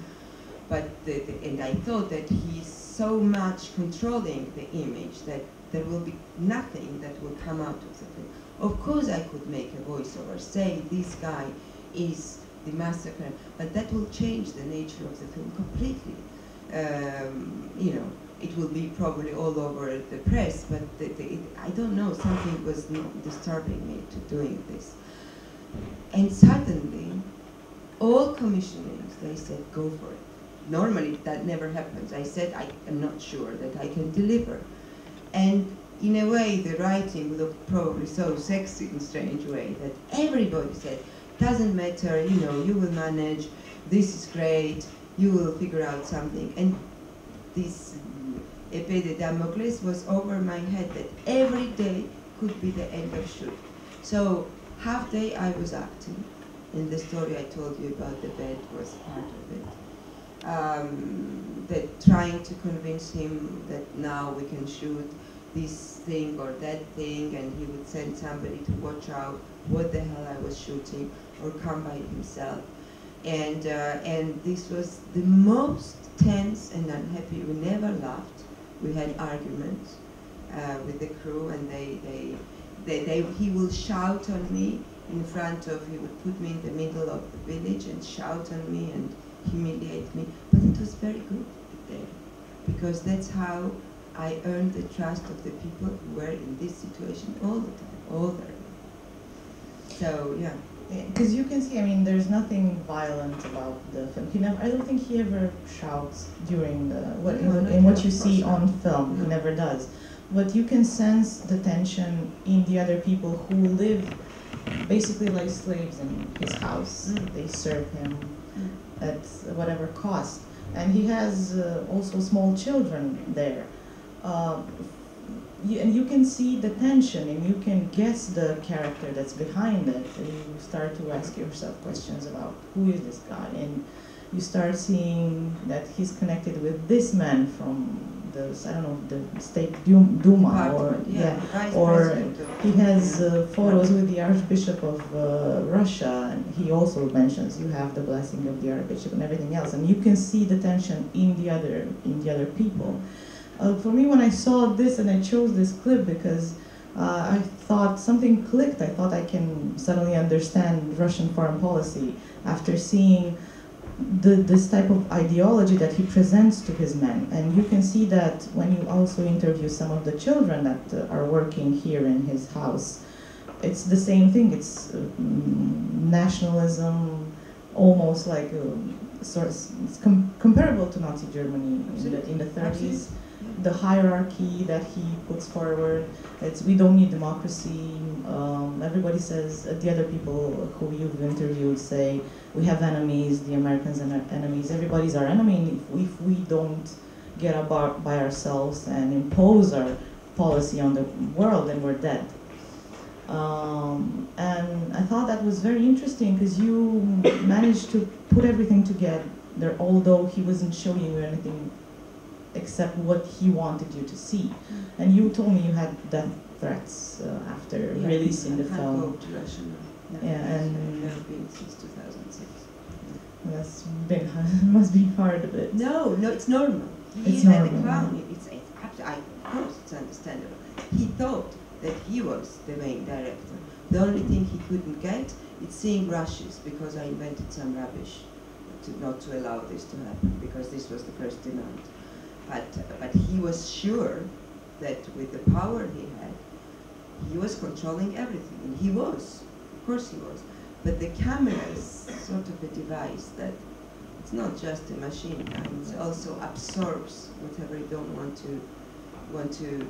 But, the, the, and I thought that he's so much controlling the image that there will be nothing that will come out of the film. Of course I could make a voiceover, saying this guy is the massacre, but that will change the nature of the film completely. Um, you know, it will be probably all over the press, but the, the, it, I don't know, something was disturbing me to doing this. And suddenly, all commissionings, they said, go for it. Normally, that never happens. I said, I am not sure that I can deliver. And in a way, the writing looked probably so sexy in a strange way that everybody said, doesn't matter, you know, you will manage, this is great, you will figure out something. And this épée de Damocles was over my head that every day could be the end of shoot. So half day I was acting, and the story I told you about the bed was part of it. Um, that trying to convince him that now we can shoot this thing or that thing, and he would send somebody to watch out what the hell I was shooting, or come by himself. And uh, and this was the most tense and unhappy. We never laughed. We had arguments uh, with the crew, and they, they, they, they, he will shout on me in front of, he would put me in the middle of the village and shout on me and humiliate me. But it was very good there, because that's how I earned the trust of the people who were in this situation all the time, all the time. So, yeah. Because you can see, I mean, there's nothing violent about the film. He never, I don't think he ever shouts during the what No, in, what you see on film. He never does. But you can sense the tension in the other people who live basically like slaves in his house. Mm. They serve him at whatever cost, and he has uh, also small children there. Uh, you, and you can see the tension and you can guess the character that's behind it and you start to ask yourself questions about who is this guy and you start seeing that he's connected with this man from the I don't know the state Dum- Duma or Parliament, yeah, or he has uh, photos with the Archbishop of uh, Russia and he also mentions you have the blessing of the Archbishop and everything else and you can see the tension in the other in the other people uh, for me, when I saw this and I chose this clip because uh, I thought something clicked. I thought I can suddenly understand Russian foreign policy after seeing the, this type of ideology that he presents to his men. And you can see that when you also interview some of the children that uh, are working here in his house. It's the same thing. It's uh, mm, nationalism, almost like um, sort of, it's com- comparable to Nazi Germany in the, in the 30s. The hierarchy that he puts forward. It's we don't need democracy. Um, everybody says uh, the other people who you've interviewed say we have enemies. The Americans are enemies. Everybody's our enemy. And if, if we don't get up our, by ourselves and impose our policy on the world, then we're dead. Um, and I thought that was very interesting because you managed to put everything together, although he wasn't showing you anything except what he wanted you to see. And you told me you had death threats uh, after Yeah, releasing the film. go to Russia now. No, Yeah, and- been since 2006. That's been must be hard of it. No, no, it's normal. He It's had normal, the crown. It's, it's I, of course, it's understandable. He thought that he was the main director. The only thing he couldn't get is seeing rushes because I invented some rubbish to not to allow this to happen because this was the first demand. But but he was sure that with the power he had, he was controlling everything, and he was. Of course, he was. But the camera is sort of a device that it's not just a machine gun. It also absorbs whatever you don't want to want to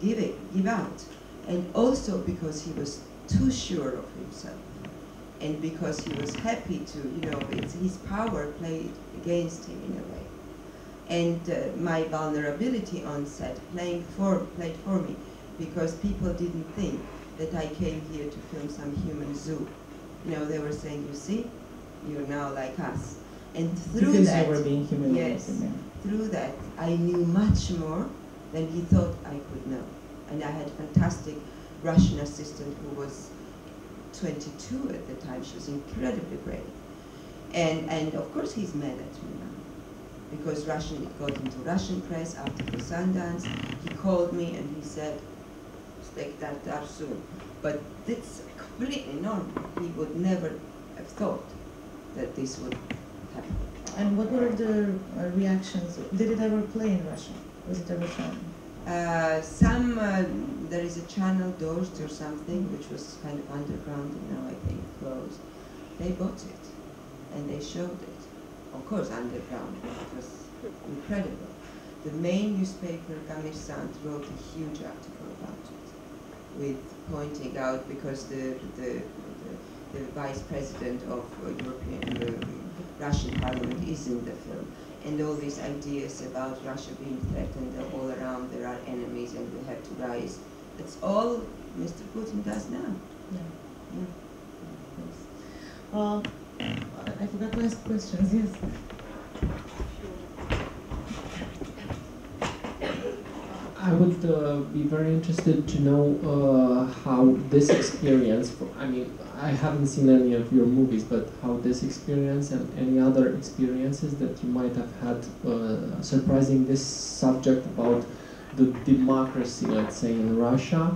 give it, give out. And also because he was too sure of himself, and because he was happy to, you know, his power played against him in a way. And uh, my vulnerability on set playing for played for me, because people didn't think that I came here to film some human zoo. You know, they were saying, "You see, you're now like us." And through Because that, were being yes, through that, I knew much more than he thought I could know. And I had a fantastic Russian assistant who was 22 at the time. She was incredibly brave. And, and of course he's mad at me now. Because Russian, it got into Russian press after the Sundance. He called me and he said, up soon. But it's completely normal. He would never have thought that this would happen. And what were the uh, reactions? Did it ever play in Russia? Was it ever shown? Uh, some, uh, there is a channel, Dost or something, which was kind of underground and now I think closed. They bought it and they showed it. Of course, underground, it was incredible. The main newspaper, Kommersant, wrote a huge article about it, with pointing out because the the, the, the vice president of European uh, Russian Parliament is in the film, and all these ideas about Russia being threatened all around, there are enemies and we have to rise. That's all Mr. Putin does now. Yeah. Yeah. Uh, I forgot to ask questions. Yes. I would uh, be very interested to know uh, how this experience, I mean, I haven't seen any of your movies, but how this experience and any other experiences that you might have had uh, surprising this subject about the democracy, let's say, in Russia,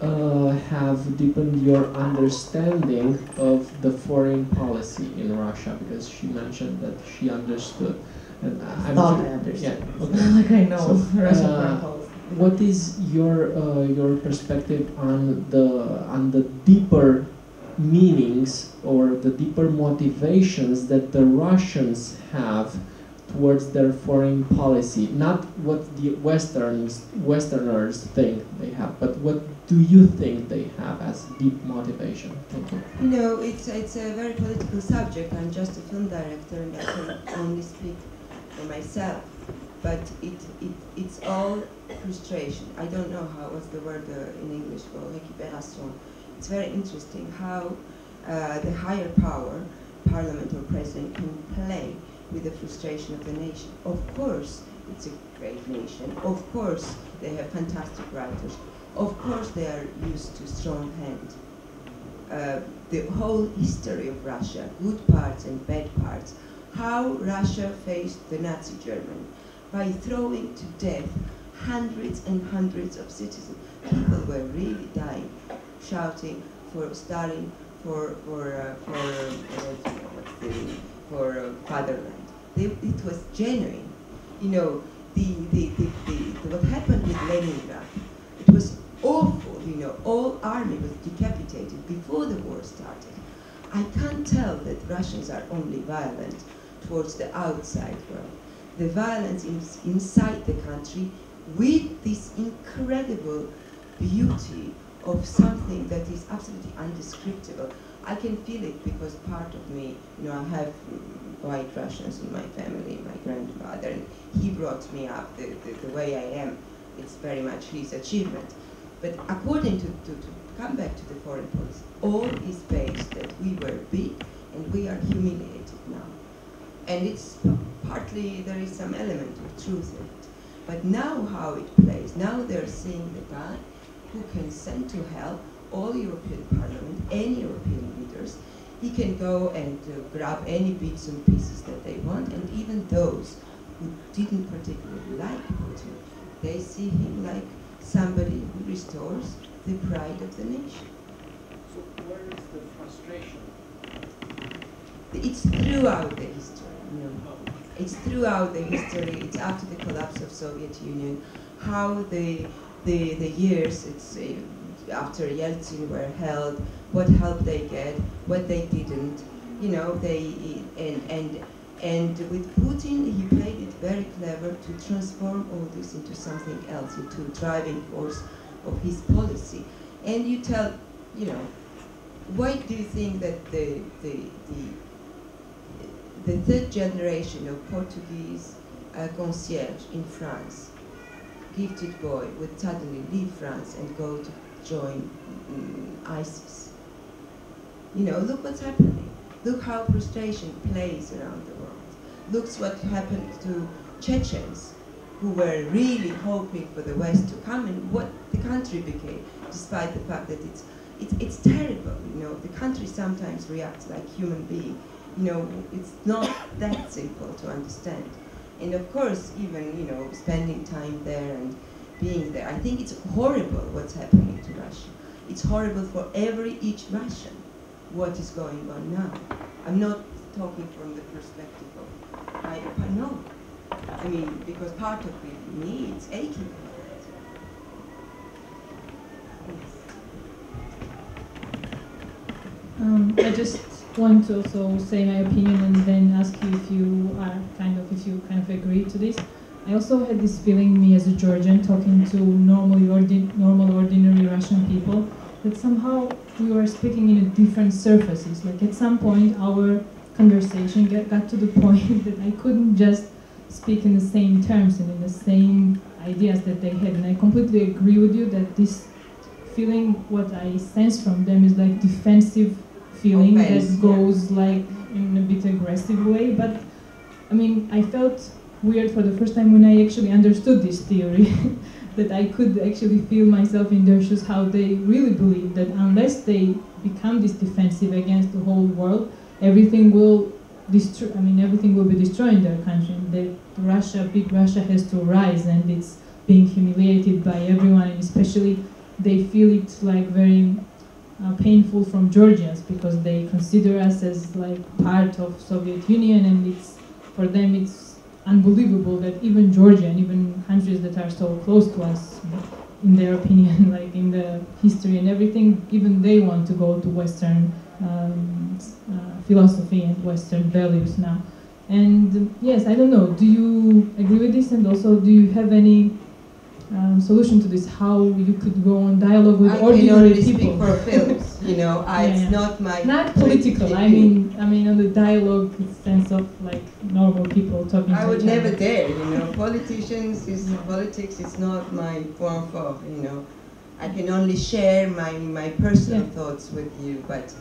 uh, have deepened your understanding of the foreign policy in Russia, because she mentioned that she understood. And I'm Thought cu- I understood. Yeah, okay. Like I know So, Russian uh, foreign policy. what is your uh, your perspective on the on the deeper meanings or the deeper motivations that the Russians have towards their foreign policy? Not what the Westerns Westerners think they have, but what do you think they have as deep motivation? Thank you. You know, it's, it's a very political subject. I'm just a film director and I can only speak for myself. But it, it, it's all frustration. I don't know how, what's the word uh, in English for récupération. It's very interesting how uh, the higher power, parliament or president, can play with the frustration of the nation. Of course, it's a great nation. Of course, they have fantastic writers. Of course, they are used to strong hand. Uh, the whole history of Russia, good parts and bad parts, how Russia faced the Nazi Germany by throwing to death hundreds and hundreds of citizens. People were really dying, shouting for Stalin, for for uh, for uh, what's the for uh, fatherland. They, it was genuine. You know, the, the, the, the, the what happened with Leningrad. It was awful. You know, all army was decapitated before the war started. I can't tell that Russians are only violent towards the outside world. The violence in, inside the country with this incredible beauty of something that is absolutely undescriptible. I can feel it because part of me, you know, I have white Russians in my family, my grandfather, and he brought me up the, the, the way I am. It's very much his achievement. But according to, to, to come back to the foreign policy, all is based that we were big and we are humiliated now. And it's partly, there is some element of truth in it. But now how it plays, now they're seeing the guy who can send to hell all European Parliament, any European leaders. He can go and uh, grab any bits and pieces that they want, and even those who didn't particularly like Putin, they see him like somebody who restores the pride of the nation. So where is the frustration? It's throughout the history, you know. It's throughout the history. It's after the collapse of Soviet Union, how the the the years. It's uh, after Yeltsin were held, what help they get, what they didn't. You know, they and and and with Putin, he played it very clever to transform all this into something else, into a driving force of his policy. And you tell, you know, why do you think that the the the the third generation of Portuguese uh, concierge in France, gifted boy, would suddenly leave France and go to join um, ISIS. You know, look what's happening. Look how frustration plays around the world. Look what happened to Chechens, who were really hoping for the West to come and what the country became, despite the fact that it's, it's, it's terrible. You know, the country sometimes reacts like human being you know, it's not that simple to understand. And of course, even, you know, spending time there and being there, I think it's horrible what's happening to Russia. It's horrible for every each Russian what is going on now. I'm not talking from the perspective I, I know. I mean, because part of me, it's aching. Um, I just want to also say my opinion and then ask you if you are kind of if you kind of agree to this. I also had this feeling, me as a Georgian, talking to normally ordi- normal, ordinary Russian people, that somehow we were speaking in a different surfaces. Like at some point, our conversation get, got to the point that I couldn't just speak in the same terms and in the same ideas that they had. And I completely agree with you that this feeling, what I sense from them, is like defensive feeling Offense, that goes like in a bit aggressive way. But I mean, I felt weird for the first time when I actually understood this theory. that I could actually feel myself in their shoes, how they really believe that unless they become this defensive against the whole world, everything will destroy. I mean, everything will be destroyed in their country. That Russia, big Russia, has to rise, and it's being humiliated by everyone, and especially they feel it like very uh, painful from Georgians because they consider us as like part of Soviet Union, and it's for them it's unbelievable that even Georgia and even countries that are so close to us, in their opinion, like in the history and everything, even they want to go to Western um, uh, philosophy and Western values now. And yes, I don't know. Do you agree with this? And also, do you have any um, solution to this? How you could go on dialogue with I ordinary people? speak for films, you know. I, Yeah, it's yeah. not my Not political. I mean, I mean, on the dialogue sense of like normal people talking I would never other. dare, you know. Politicians is politics is not my point for, you know. I can only share my, my personal thoughts with you, but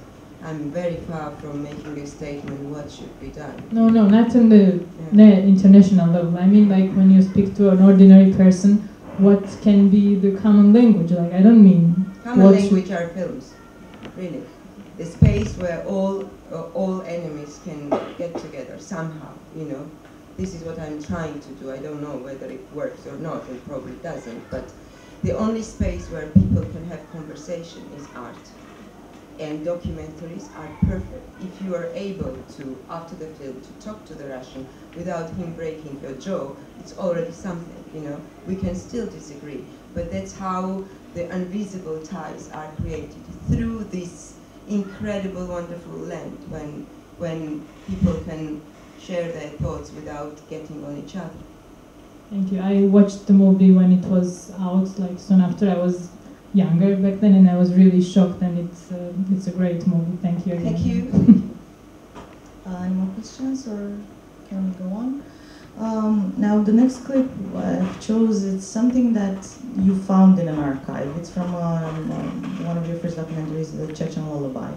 I'm very far from making a statement what should be done. No, no, not on the, the international level. I mean, like when you speak to an ordinary person, what can be the common language? Like, I don't mean Common language are films, really. The space where all uh, all enemies can get together somehow, you know. This is what I'm trying to do. I don't know whether it works or not, it probably doesn't, but the only space where people can have conversation is art. And documentaries are perfect. If you are able to, after the film, to talk to the Russian without him breaking your jaw, it's already something, you know. We can still disagree, but that's how the invisible ties are created through this incredible, wonderful land when, when people can share their thoughts without getting on each other. Thank you. I watched the movie when it was out, like soon after. I was younger back then, and I was really shocked. And it's uh, it's a great movie. Thank you. Again. Thank you. Uh, any more questions or can we go on? Um, now the next clip I've chose it's something that you found in an archive. It's from um, um, one of your first documentaries, the Chechen Lullaby,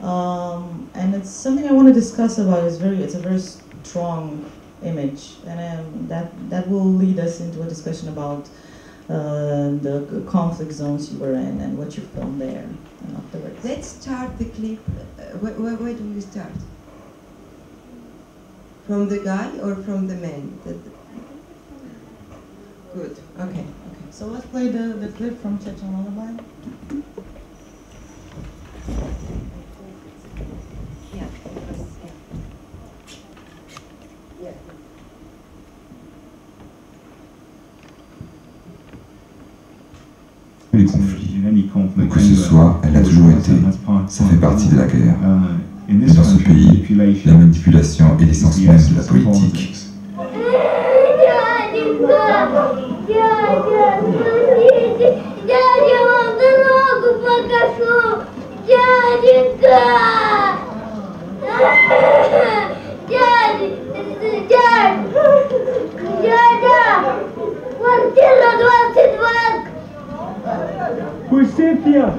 um, and it's something I want to discuss about. It's very it's a very strong image, and um, that that will lead us into a discussion about uh, the conflict zones you were in and what you filmed there and afterwards. Let's start the clip. Uh, where, where, where do we start? From the guy or from the man? The, good. Okay. Okay, so let's play the, the clip from Chechen Lullaby. les conflits. Où que ce soit, elle a toujours été. Ça fait partie de la guerre. Et dans ce pays, la manipulation est l'essence même de la politique. Пустите!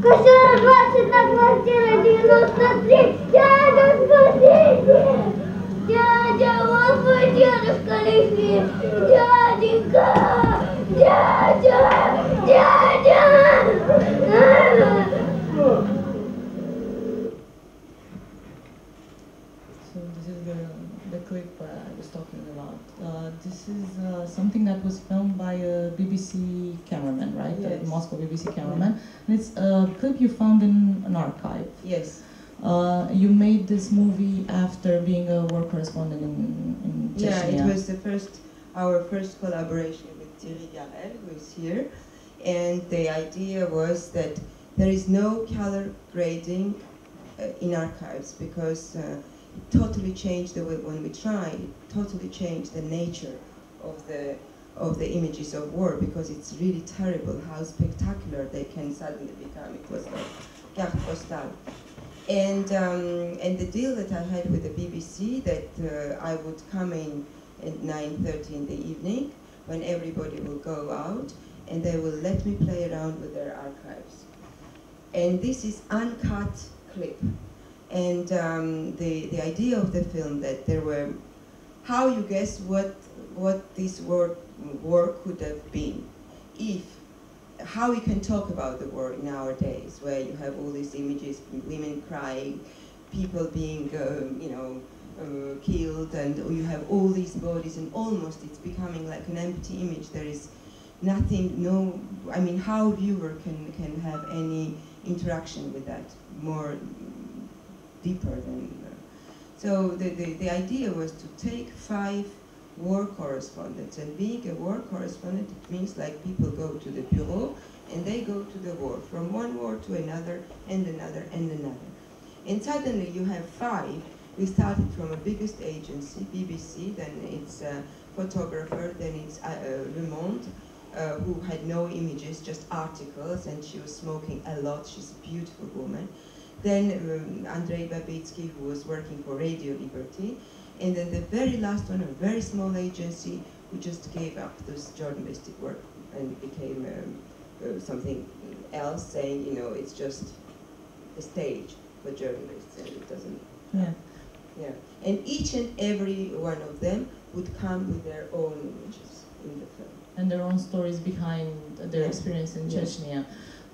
Квартира 20 на квартира 93! Дядя, спасите! Дядя, вот мой дедушка лежит! Дяденька! Дядя! Дядя! Uh, this is uh, something that was filmed by a BBC cameraman, right? A Moscow BBC cameraman. And it's a clip you found in an archive. Yes. Uh, you made this movie after being a war correspondent in, in Chechnya. Yeah, it was the first, our first collaboration with Thierry Garel, who is here. And the idea was that there is no color grading uh, in archives because uh, it totally changed the way when we tried, totally change the nature of the of the images of war because it's really terrible how spectacular they can suddenly become. It was like carte postale. And, um, and the deal that I had with the BBC that uh, I would come in at 9.30 in the evening when everybody will go out and they will let me play around with their archives. And this is uncut clip. And um, the, the idea of the film that there were, how you guess what, what this war, war could have been if how we can talk about the war in our days, where you have all these images, women crying, people being, um, you know, uh, killed, and you have all these bodies, and almost it's becoming like an empty image. There is nothing, no, I mean, how viewer can, can have any interaction with that more deeper than. So the, the, the idea was to take five war correspondents. And being a war correspondent, it means like people go to the bureau and they go to the war, from one war to another and another and another. And suddenly you have five. We started from a biggest agency, BBC, then it's a photographer, then it's uh, uh, Le Monde, uh, who had no images, just articles, and she was smoking a lot. She's a beautiful woman. Then um, Andrei Babitsky, who was working for Radio Liberty, and then the very last one, a very small agency, who just gave up this journalistic work and became um, uh, something else, saying, you know, it's just a stage for journalists, and it doesn't. Yeah. Yeah. And each and every one of them would come with their own images in the film. and their own stories behind their Yeah. experience in Yeah. Chechnya.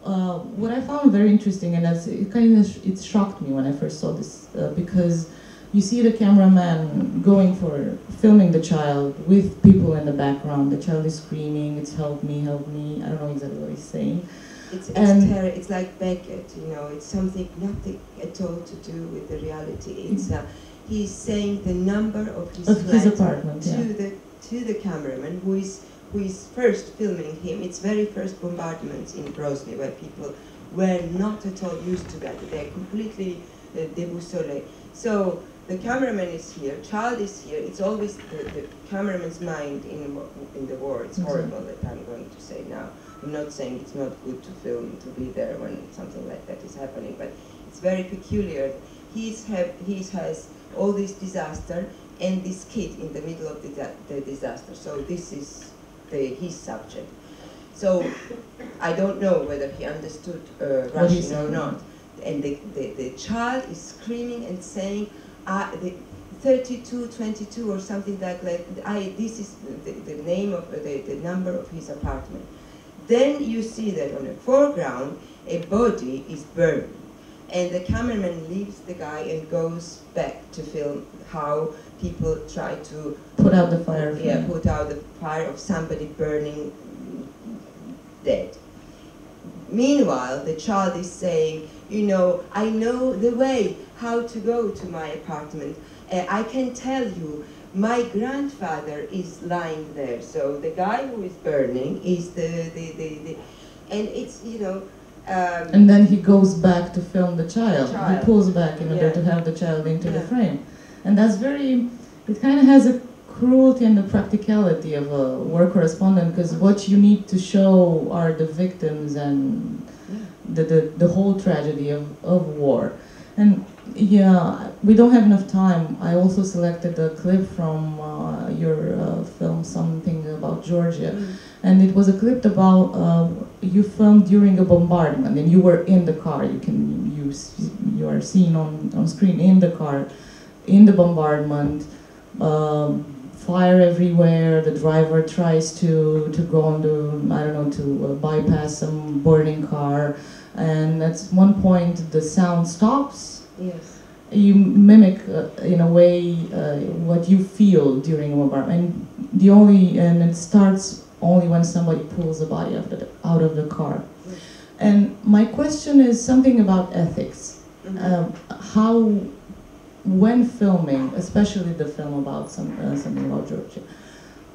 Uh, what I found very interesting, and that's, it kind of it shocked me when I first saw this, uh, because you see the cameraman going for filming the child with people in the background. The child is screaming, "It's help me, help me!" I don't know exactly what he's saying. It's, it's, And- it's like Beckett, you know, it's something nothing at all to do with the reality. It's uh, he's saying the number of his Of his apartment, to yeah. the to the cameraman who is who is first filming him. It's very first bombardments in Grozny where people were not at all used to that. They're completely uh, déboussolés. So the cameraman is here, child is here. It's always the, the cameraman's mind in in the war. It's horrible that I'm going to say now. I'm not saying it's not good to film to be there when something like that is happening, but it's very peculiar. He's have he's has all this disaster and this kid in the middle of the, the disaster. So this is the his subject. So I don't know whether he understood uh, Russian or not. And the, the, the child is screaming and saying, uh, the 32, 22 or something like that. I, this is the, the name of the, the number of his apartment. Then you see that on the foreground, a body is burned. And the cameraman leaves the guy and goes back to film how people try to put out the fire. Yeah, put out the fire of somebody burning dead. Meanwhile, the child is saying, you know, I know the way how to go to my apartment. Uh, I can tell you, my grandfather is lying there. So the guy who is burning is the, the, the, the and it's, you know, um, and then he goes back to film the child. child. He pulls back in order Yeah. to have the child into the frame. And that's very, it kind of has a cruelty and the practicality of a war correspondent because what you need to show are the victims and the, the, the whole tragedy of, of war. And yeah, we don't have enough time. I also selected a clip from uh, your uh, film, something about Georgia. And it was a clip about uh, you filmed during a bombardment, and you were in the car. You can you you are seen on, on screen in the car, in the bombardment. Um, fire everywhere. The driver tries to to go on the I don't know to uh, bypass some burning car, and at one point the sound stops. Yes. You mimic uh, in a way uh, what you feel during a bombardment. And the only and it starts only when somebody pulls the body out of the, out of the car. And my question is something about ethics. Um, how, when filming, especially the film about some, uh, something about Georgia,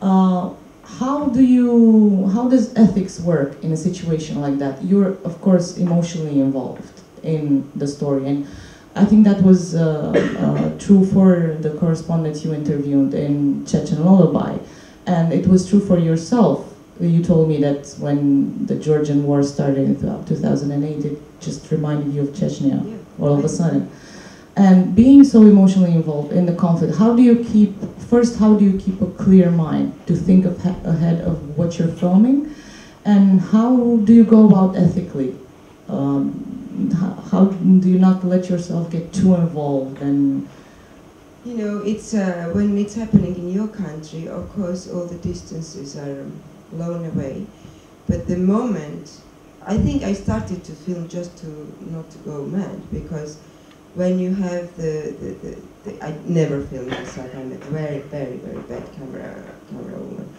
uh, how do you, how does ethics work in a situation like that? You're of course emotionally involved in the story, and I think that was uh, uh, true for the correspondent you interviewed in Chechen Lullaby, and it was true for yourself. You told me that when the Georgian war started in 2008, it just reminded you of Chechnya all of a sudden. And being so emotionally involved in the conflict, how do you keep, first, how do you keep a clear mind to think of ahead of what you're filming? And how do you go about ethically? Um, how, how do you not let yourself get too involved and You know, it's uh, when it's happening in your country, of course, all the distances are blown away. But the moment, I think I started to film just to not to go mad because when you have the, the, the, the I never film myself. I'm a very, very, very bad camera camera woman,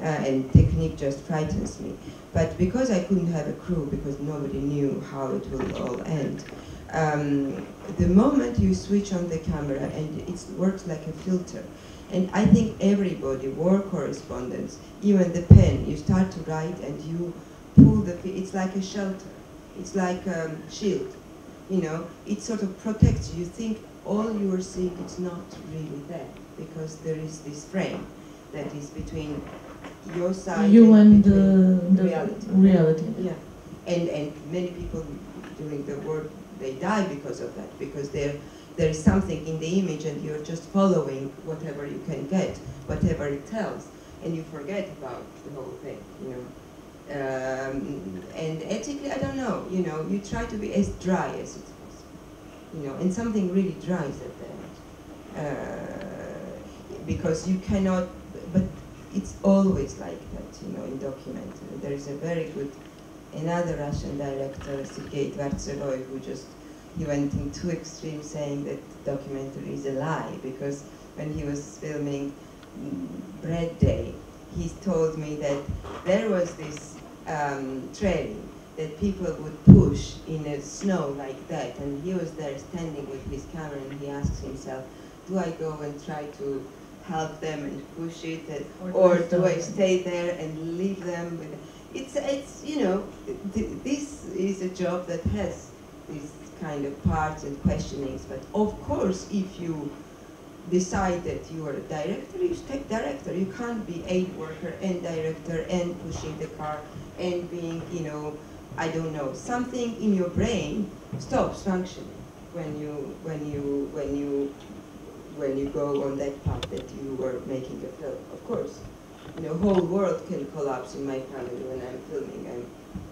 uh, and technique just frightens me. But because I couldn't have a crew because nobody knew how it will all end, um, the moment you switch on the camera and it works like a filter, and I think everybody, war correspondents, even the pen, you start to write and you pull the, it's like a shelter, it's like a um, shield, you know, it sort of protects you. You think all you are seeing is not really there because there is this frame that is between your side you and between the, the reality. reality? Yeah, and and many people during the war they die because of that because there there is something in the image and you're just following whatever you can get, whatever it tells, and you forget about the whole thing, you know. Um, and ethically, I don't know. You know, you try to be as dry as it's possible, you know, and something really dries at the end, uh, because you cannot. But it's always like that, you know, in documentary. There is a very good another Russian director, Sergei Dvortsevoy, who just he went in two extremes, saying that documentary is a lie because when he was filming mm, Bread Day, he told me that there was this um, train that people would push in the snow like that, and he was there standing with his camera, and he asks himself, "Do I go and try to help them and push it, and, or, do I stay there and leave them with?" It's it's you know th this is a job that has these kind of parts and questionings, but of course, if you decide that you are a director, you take director. You can't be aid worker and director and pushing the car and being, you know, I don't know, something in your brain stops functioning when you when you when you when you go on that path that you were making a film. Uh, of course, you know, whole world can collapse in my family when I'm filming. I'm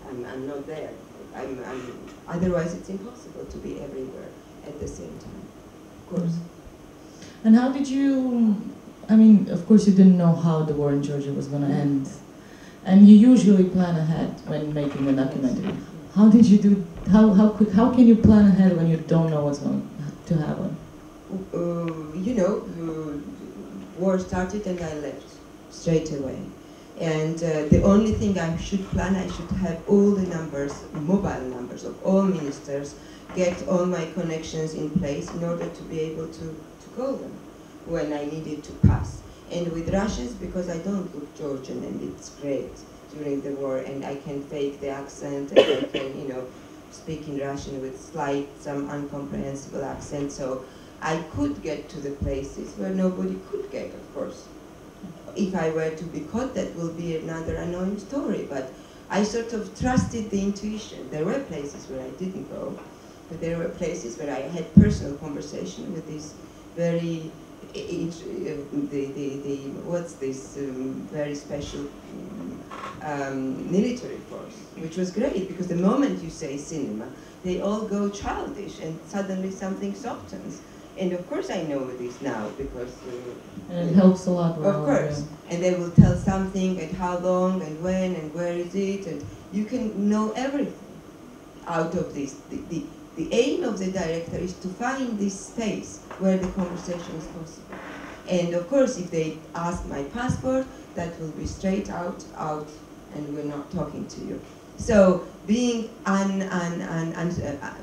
I'm, I'm not there. I'm, I'm otherwise it's impossible to be everywhere at the same time. Of course. And how did you? I mean, of course, you didn't know how the war in Georgia was going to end, and you usually plan ahead when making a documentary. How did you do? How how quick? How can you plan ahead when you don't know what's going to happen? Uh, you know, uh, war started and I left straight away. And uh, the only thing I should plan, I should have all the numbers, mobile numbers of all ministers, get all my connections in place in order to be able to, to call them when I needed to pass. And with Russians, because I don't look Georgian and it's great during the war and I can fake the accent and I can, you know, speak in Russian with slight, some incomprehensible accent. So I could get to the places where nobody could get, of course. If I were to be caught, that will be another annoying story. But I sort of trusted the intuition. There were places where I didn't go, but there were places where I had personal conversation with these very the, the, the, what's this um, very special um, military force, which was great because the moment you say cinema, they all go childish and suddenly something softens. And of course I know this now because... Uh, and it helps a lot. Of course. Yeah. And they will tell something and how long and when and where is it and you can know everything out of this. The, the, the aim of the director is to find this space where the conversation is possible. And of course, if they ask my passport, that will be straight out, out, and we're not talking to you. So being un, un, un, un uh,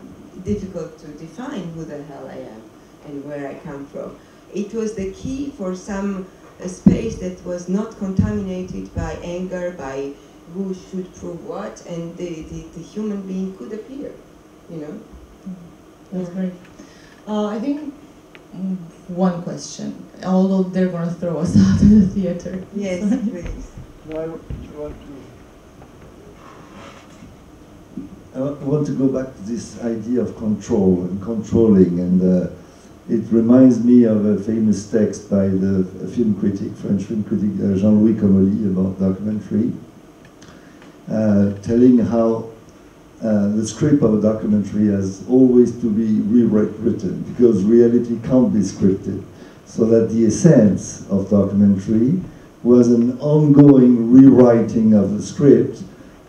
difficult to define who the hell I am and where I come from. It was the key for some uh, space that was not contaminated by anger, by who should prove what, and the, the, the human being could appear, you know. That's great. Uh, I think one question, although they're going to throw us out of the theater. Yes, please. No, I want to. I want to go back to this idea of control and controlling, and uh, it reminds me of a famous text by the film critic, French film critic uh, Jean-Louis Comolli about documentary, uh, telling how uh, the script of a documentary has always to be rewritten because reality can't be scripted. So that the essence of documentary was an ongoing rewriting of the script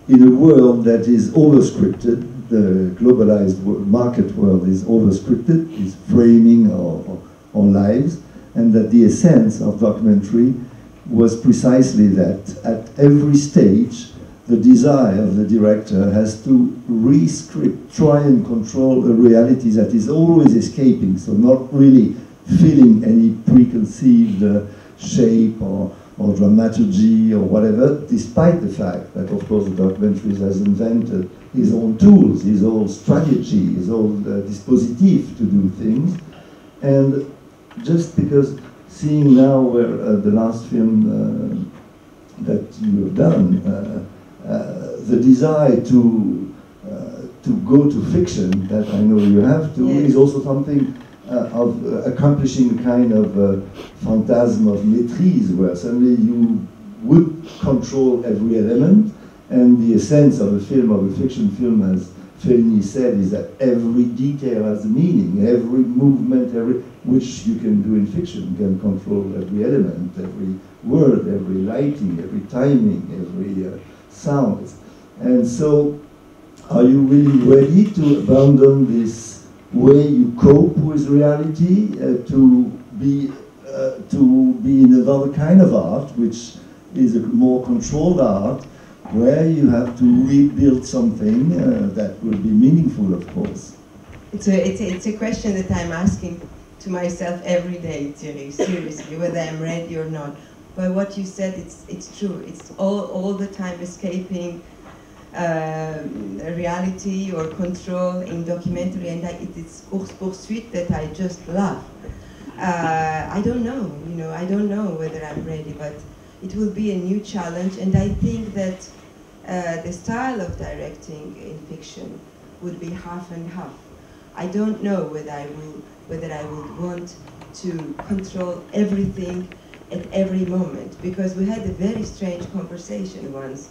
in a world that is overscripted. The globalized market world is overscripted, is framing our, our lives, and that the essence of documentary was precisely that at every stage the desire of the director has to re-script, try and control a reality that is always escaping, so not really feeling any preconceived uh, shape or, or dramaturgy or whatever, despite the fact that, of course, the documentary has invented his own tools, his own strategy, his own uh, dispositif to do things. And just because seeing now where uh, the last film uh, that you have done, uh, the desire to uh, to go to fiction that I know you have to yes. is also something uh, of accomplishing a kind of phantasm of maîtrise where suddenly you would control every element and the essence of a film, of a fiction film, as Fellini said, is that every detail has a meaning, every movement, every which you can do in fiction. You can control every element, every word, every lighting, every timing, every uh, sounds. And so, are you really ready to abandon this way you cope with reality uh, to be uh, to be in another kind of art, which is a more controlled art, where you have to rebuild something uh, that will be meaningful, of course. It's a, it's, a, it's a question that I'm asking to myself every day, Thierry, seriously, whether I'm ready or not by what you said, it's, it's true. It's all, all the time escaping uh, reality or control in documentary, and I, it is course poursuite that I just love. uh, I don't know, you know, I don't know whether I'm ready, but it will be a new challenge, and I think that uh, the style of directing in fiction would be half and half. I don't know whether I will, whether I would want to control everything at every moment, because we had a very strange conversation once.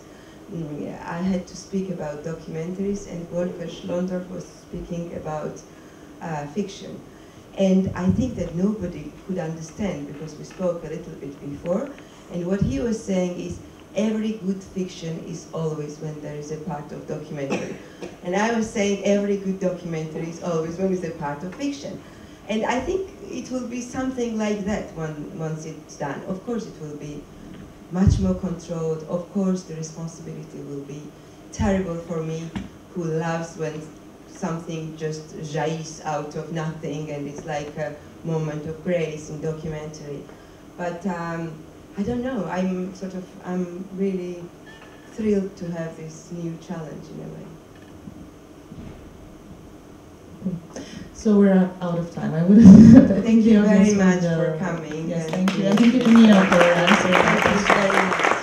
Mm, I had to speak about documentaries, and Volker Schlöndorff was speaking about uh, fiction. And I think that nobody could understand because we spoke a little bit before. And what he was saying is every good fiction is always when there is a part of documentary. And I was saying every good documentary is always when there is a part of fiction. And I think it will be something like that when, once it's done. Of course it will be much more controlled. Of course the responsibility will be terrible for me who loves when something just jails out of nothing and it's like a moment of grace in documentary. But um, I don't know, I'm sort of, I'm really thrilled to have this new challenge in a way. So we're out of time. I would thank, thank you very much for, for coming. Yes, thank you. And thank you to Nina for answering.